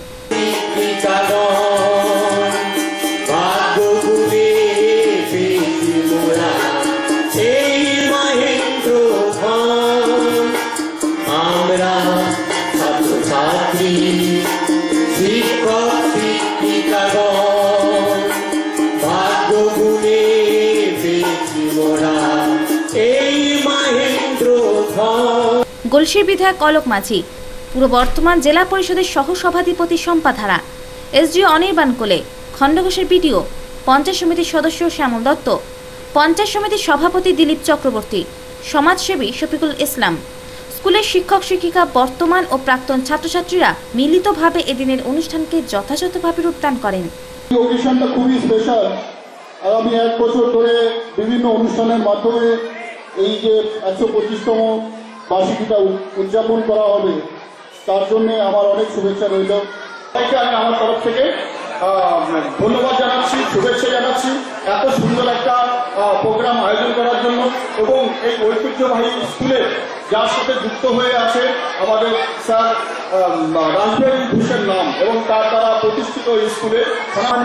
গলসির বিধায়ক অলোক মাঝি, পূর্ব বর্তমান জেলা পরিষদের সহ সভাধিপতি সম্পাধারা এসডিও অনির্বাণ কোলে, খণ্ডঘোষের বিডিও, পঞ্চায়েত সমিতির সদস্য শ্যামল দত্ত, পঞ্চায়েত সমিতির সভাপতি দিলীপ চক্রবর্তী, সমাজসেবী শফিকুল ইসলাম। স্কুলের শিক্ষক, শিক্ষিকা, বর্তমান ও প্রাক্তন ছাত্রছাত্রীরা মিলিতভাবে এদিনের অনুষ্ঠানকে যথাযথভাবে রূপদান করেন। খুবই স্পেশাল আগামী এক বছর ধরে বিভিন্ন অনুষ্ঠানের মাধ্যমে এই যে একশো পঁচিশতম বার্ষিকীটা উদযাপন করা হবে। তার জন্য আমার অনেক শুভেচ্ছা রইল। সবাইকে আমি আমার তরফ থেকে ধন্যবাদ জানাচ্ছি, শুভেচ্ছা জানাচ্ছি এত সুন্দর একটা প্রোগ্রাম আয়োজন করার জন্য এবং এই ঐতিহ্যবাহী স্কুলে যার সাথে যুক্ত হয়ে আছে আমাদের স্যার রাজবিহারী ঘোষের নাম এবং তার দ্বারা প্রতিষ্ঠিত স্কুলে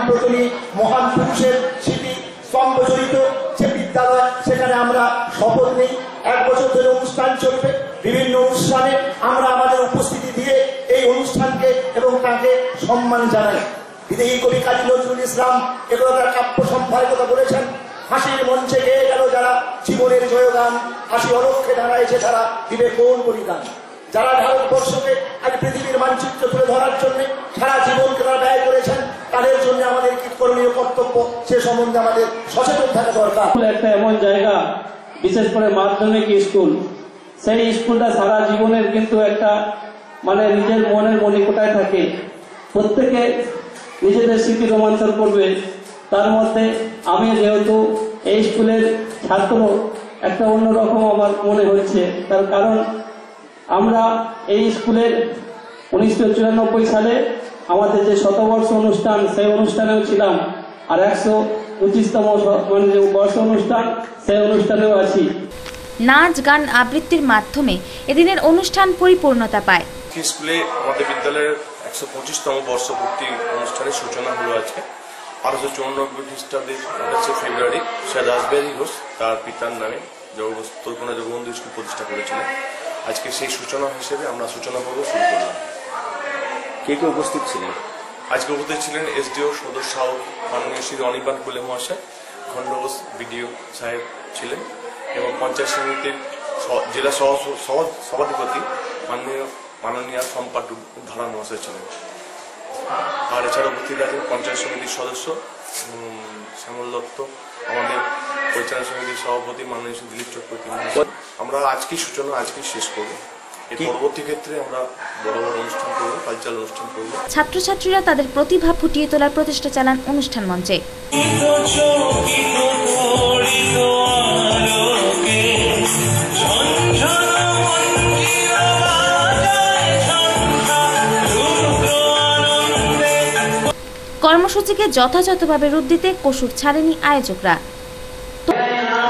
প্রথমে মহান পুরুষের স্মৃতি স্তম্ভজড়িত যে বিদ্যালয়, সেখানে আমরা শপথ নেই। এক বছর ধরে অনুষ্ঠান চলবে, বিভিন্ন অনুষ্ঠানে আমরা আমাদের উপস্থিতি দিয়ে এই অনুষ্ঠানকে এবং তাকে সম্মান জানাই। বিদেহী কবি কাজী নজরুল ইসলাম এগুলো তার কাব্য সম্ভারের কথা বলেছেন। হাসির মঞ্চে গেয়ে গেল যারা জীবনের জয়গান, হাসি অলক্ষে দাঁড়াইছে তারা দিবে কোন বলিদান। যারা ভারতবর্ষকে আজ পৃথিবীর মানচিত্র তুলে ধরার জন্য সারা জীবনকে তারা ব্যয় করেছেন, তাদের জন্য আমাদের কি করণীয় কর্তব্য সে সম্বন্ধে আমাদের সচেতন থাকা দরকার। একটা এমন জায়গা, বিশেষ করে মাধ্যমিক স্কুল। সেই স্কুলটা সারা জীবনের কিন্তু একটা মানে নিজের মনের মণিকোটায় থাকে। প্রত্যেকে নিজেদের স্মৃতি রোমাঞ্চন করবে। তার মধ্যে আমি যেহেতু এই স্কুলের ছাত্র, একটা অন্যরকম আমার মনে হচ্ছে। তার কারণ আমরা এই স্কুলের উনিশশো চুরানব্বই সালে আমাদের যে শতবর্ষ অনুষ্ঠান সেই অনুষ্ঠানেও ছিলাম। আর একশো পঁচিশতম মানে যে বর্ষ অনুষ্ঠান সেই অনুষ্ঠানেও আছি। নাচ গান আবৃত্তির মাধ্যমে এদিনের অনুষ্ঠান পরিপূর্ণতা পায়। স্কুলে আমাদের বিদ্যালয়ের একশো পঁচিশতম বর্ষপূর্তি অনুষ্ঠানের সূচনা হলো আজকে। বারোশো চৌরানব্বই খ্রিস্টাব্দের আঠাশে ফেব্রুয়ারি সে রাসবিহারী ঘোষ তার পিতার নামে জগবন্ধু তর্কনা জগবন্ধু স্কুল প্রতিষ্ঠা করেছিলেন। আজকে সেই সূচনা হিসেবে আমরা সূচনা পর্ব শুরু করলাম কে কে উপস্থিত ছিলেন? আজকে উপস্থিত ছিলেন এসডিও সদস্য মাননীয় শ্রী অনির্বাণ বলে মহাশয় খণ্ডঘোষ বিডিও সাহেব ছিলেন এবং পঞ্চায়েত সমিতির জেলা সহ সহ- সভাধিপতি মাননীয় মাননীয় সম্পাদক ধারা মহাশয় ছিলেন। আর এছাড়া উপস্থিত আছেন পঞ্চায়েত সমিতির সদস্য শ্যামল দত্ত আমাদের পরিচালনা সমিতির সভাপতি মাননীয় শ্রী দিলীপ চক্রবর্তী। আমরা আজকেই সূচনা আজকেই শেষ করব। এর পরবর্তী ক্ষেত্রে আমরা বড় বড় অনুষ্ঠান করব কালচারাল অনুষ্ঠান করব। ছাত্রছাত্রীরা তাদের প্রতিভা ফুটিয়ে তোলার প্রচেষ্টা চালান অনুষ্ঠান মঞ্চে। কর্মসূচিকে যথাযথভাবে রূপ দিতে কসুর ছাড়েনি আয়োজকরা।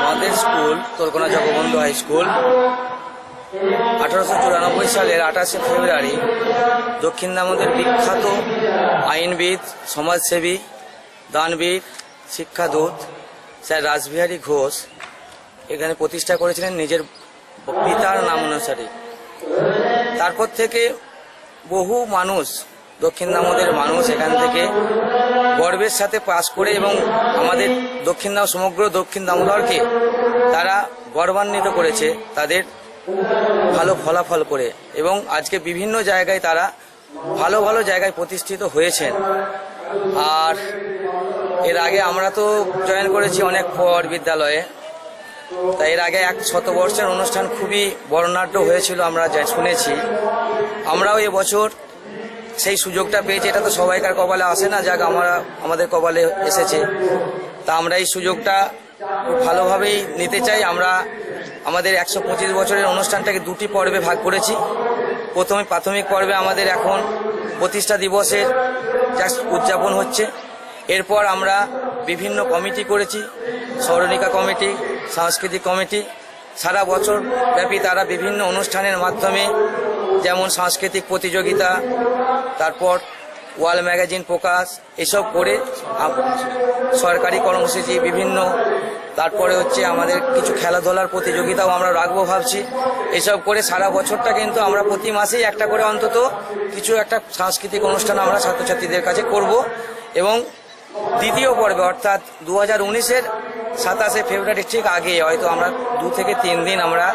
আমাদের school Tolkona Jagabandhu high school, আঠারোশো চুরানব্বই সালের আঠাশে ফেব্রুয়ারি দক্ষিণ দামোদের বিখ্যাত আইনবিদ, সমাজসেবী দানবিদ শিক্ষাদূত স্যার রাসবিহারী ঘোষ এখানে প্রতিষ্ঠা করেছিলেন নিজের পিতার নাম অনুসারে। তারপর থেকে বহু মানুষ দক্ষিণ দামোদের মানুষ এখান থেকে গর্বের সাথে পাস করে এবং আমাদের দক্ষিণ দাম, সমগ্র দক্ষিণ দামোদরকে তারা গর্বান্বিত করেছে তাদের ভালো ফলাফল করে এবং আজকে বিভিন্ন জায়গায় তারা ভালো ভালো জায়গায় প্রতিষ্ঠিত হয়েছেন। আর এর আগে আমরা তো জয়েন করেছি অনেক পর বিদ্যালয়ে। তাই এর আগে এক শতবর্ষের অনুষ্ঠান খুবই বর্ণাঢ্য হয়েছিল, আমরা যা শুনেছি। আমরাও এবছর সেই সুযোগটা পেয়েছি, এটা তো সবাইকার কপালে আসে না, যাক আমরা, আমাদের কপালে এসেছে। তা আমরা এই সুযোগটা ভালোভাবেই নিতে চাই, আমরা আমাদের একশো পঁচিশ বছরের অনুষ্ঠানটাকে দুটি পর্বে ভাগ করেছি। প্রথমে প্রাথমিক পর্বে আমাদের এখন প্রতিষ্ঠা দিবসের জাস্ট উদযাপন হচ্ছে। এরপর আমরা বিভিন্ন কমিটি করেছি, স্মরণিকা কমিটি, সাংস্কৃতিক কমিটি। সারা বছর ব্যাপী তারা বিভিন্ন অনুষ্ঠানের মাধ্যমে যেমন সাংস্কৃতিক প্রতিযোগিতা, তারপর ওয়াল ম্যাগাজিন, প্রকাশ, এসব করে সরকারি কর্মসূচি, বিভিন্ন, তারপরে হচ্ছে আমাদের কিছু খেলাধুলার প্রতিযোগিতাও আমরা রাখব ভাবছি। এসব করে সারা বছরটা কিন্তু আমরা প্রতি মাসেই একটা করে অন্তত কিছু একটা সাংস্কৃতিক অনুষ্ঠান আমরা ছাত্রছাত্রীদের কাছে করব এবং দ্বিতীয় পর্বে, অর্থাৎ দু হাজার উনিশের সাতাশে ফেব্রুয়ারি ঠিক আগে, হয়তো আমরা দু থেকে তিন দিন আমরা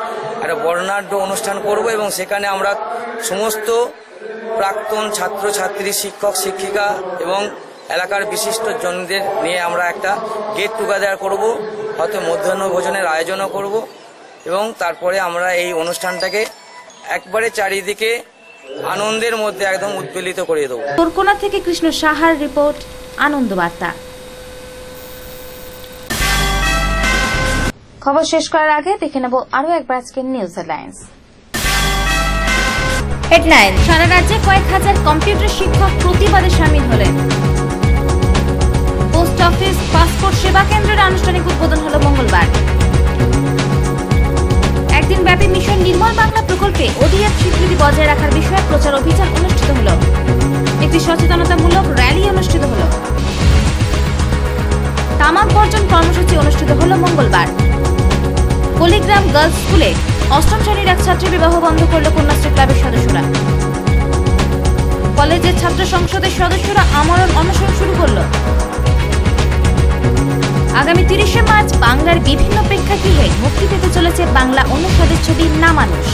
একটা বর্ণাঢ্য অনুষ্ঠান করব এবং সেখানে আমরা সমস্ত প্রাক্তন ছাত্রছাত্রী, শিক্ষক, শিক্ষিকা এবং এলাকার বিশিষ্ট জনদের নিয়ে আমরা একটা গেট টুগেদার করব, হয়তো মধ্যাহ্ন ভোজনের আয়োজনও করব এবং তারপরে আমরা এই অনুষ্ঠানটাকে একবারে চারিদিকে আনন্দের মধ্যে একদম উদ্বেলিত করে দেবো। তোরকোনা থেকে কৃষ্ণ সাহার রিপোর্ট আনন্দ বার্তা খবর শেষ করার আগে দেখে নেব আরও একবার আজকের নিউজ হেডলাইন্স হেডলাইন সারা রাজ্যে কয়েক হাজার কম্পিউটার শিক্ষক প্রতিবাদে সামিল হলেন। পোস্ট অফিস পাসপোর্ট সেবা কেন্দ্রের আনুষ্ঠানিক উদ্বোধন হলো মঙ্গলবার। একদিন ব্যাপী মিশন নির্মল বাংলা প্রকল্পে ওডিএফ স্বীকৃতি বজায় রাখার বিষয়ে প্রচার অভিযান অনুষ্ঠিত হল। একটি সচেতনতামূলক র্যালি অনুষ্ঠিত হল। তামাক বর্জন কর্মসূচি অনুষ্ঠিত হল মঙ্গলবার। পলিগ্রাম গার্লস স্কুলে অষ্টম শ্রেণির এক ছাত্রী বিবাহ বন্ধ করল কন্যাশ্রী ক্লাবের সদস্যরা। কলেজের ছাত্র সংসদের সদস্যরা আমরণ অনশন শুরু করল। আগামী তিরিশে মার্চ বাংলার বিভিন্ন প্রেক্ষাগৃহে মুক্তি পেতে চলেছে বাংলা অনুষদের ছবি না মানুষ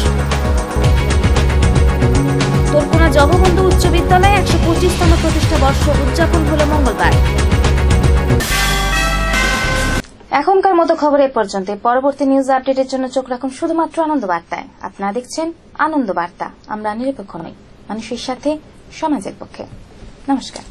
তোরকোনা জগবন্ধু উচ্চ বিদ্যালয়ে একশো পঁচিশতম প্রতিষ্ঠা বর্ষ উদযাপন হলো মঙ্গলবার। এখনকার মতো খবর এ পর্যন্ত। পরবর্তী নিউজ আপডেটের জন্য চোখ রাখুন শুধুমাত্র আনন্দ বার্তায় আপনারা দেখছেন আনন্দ বার্তা আমরা নিরপেক্ষ নই। মানুষের সাথে, সমাজের পক্ষে। নমস্কার।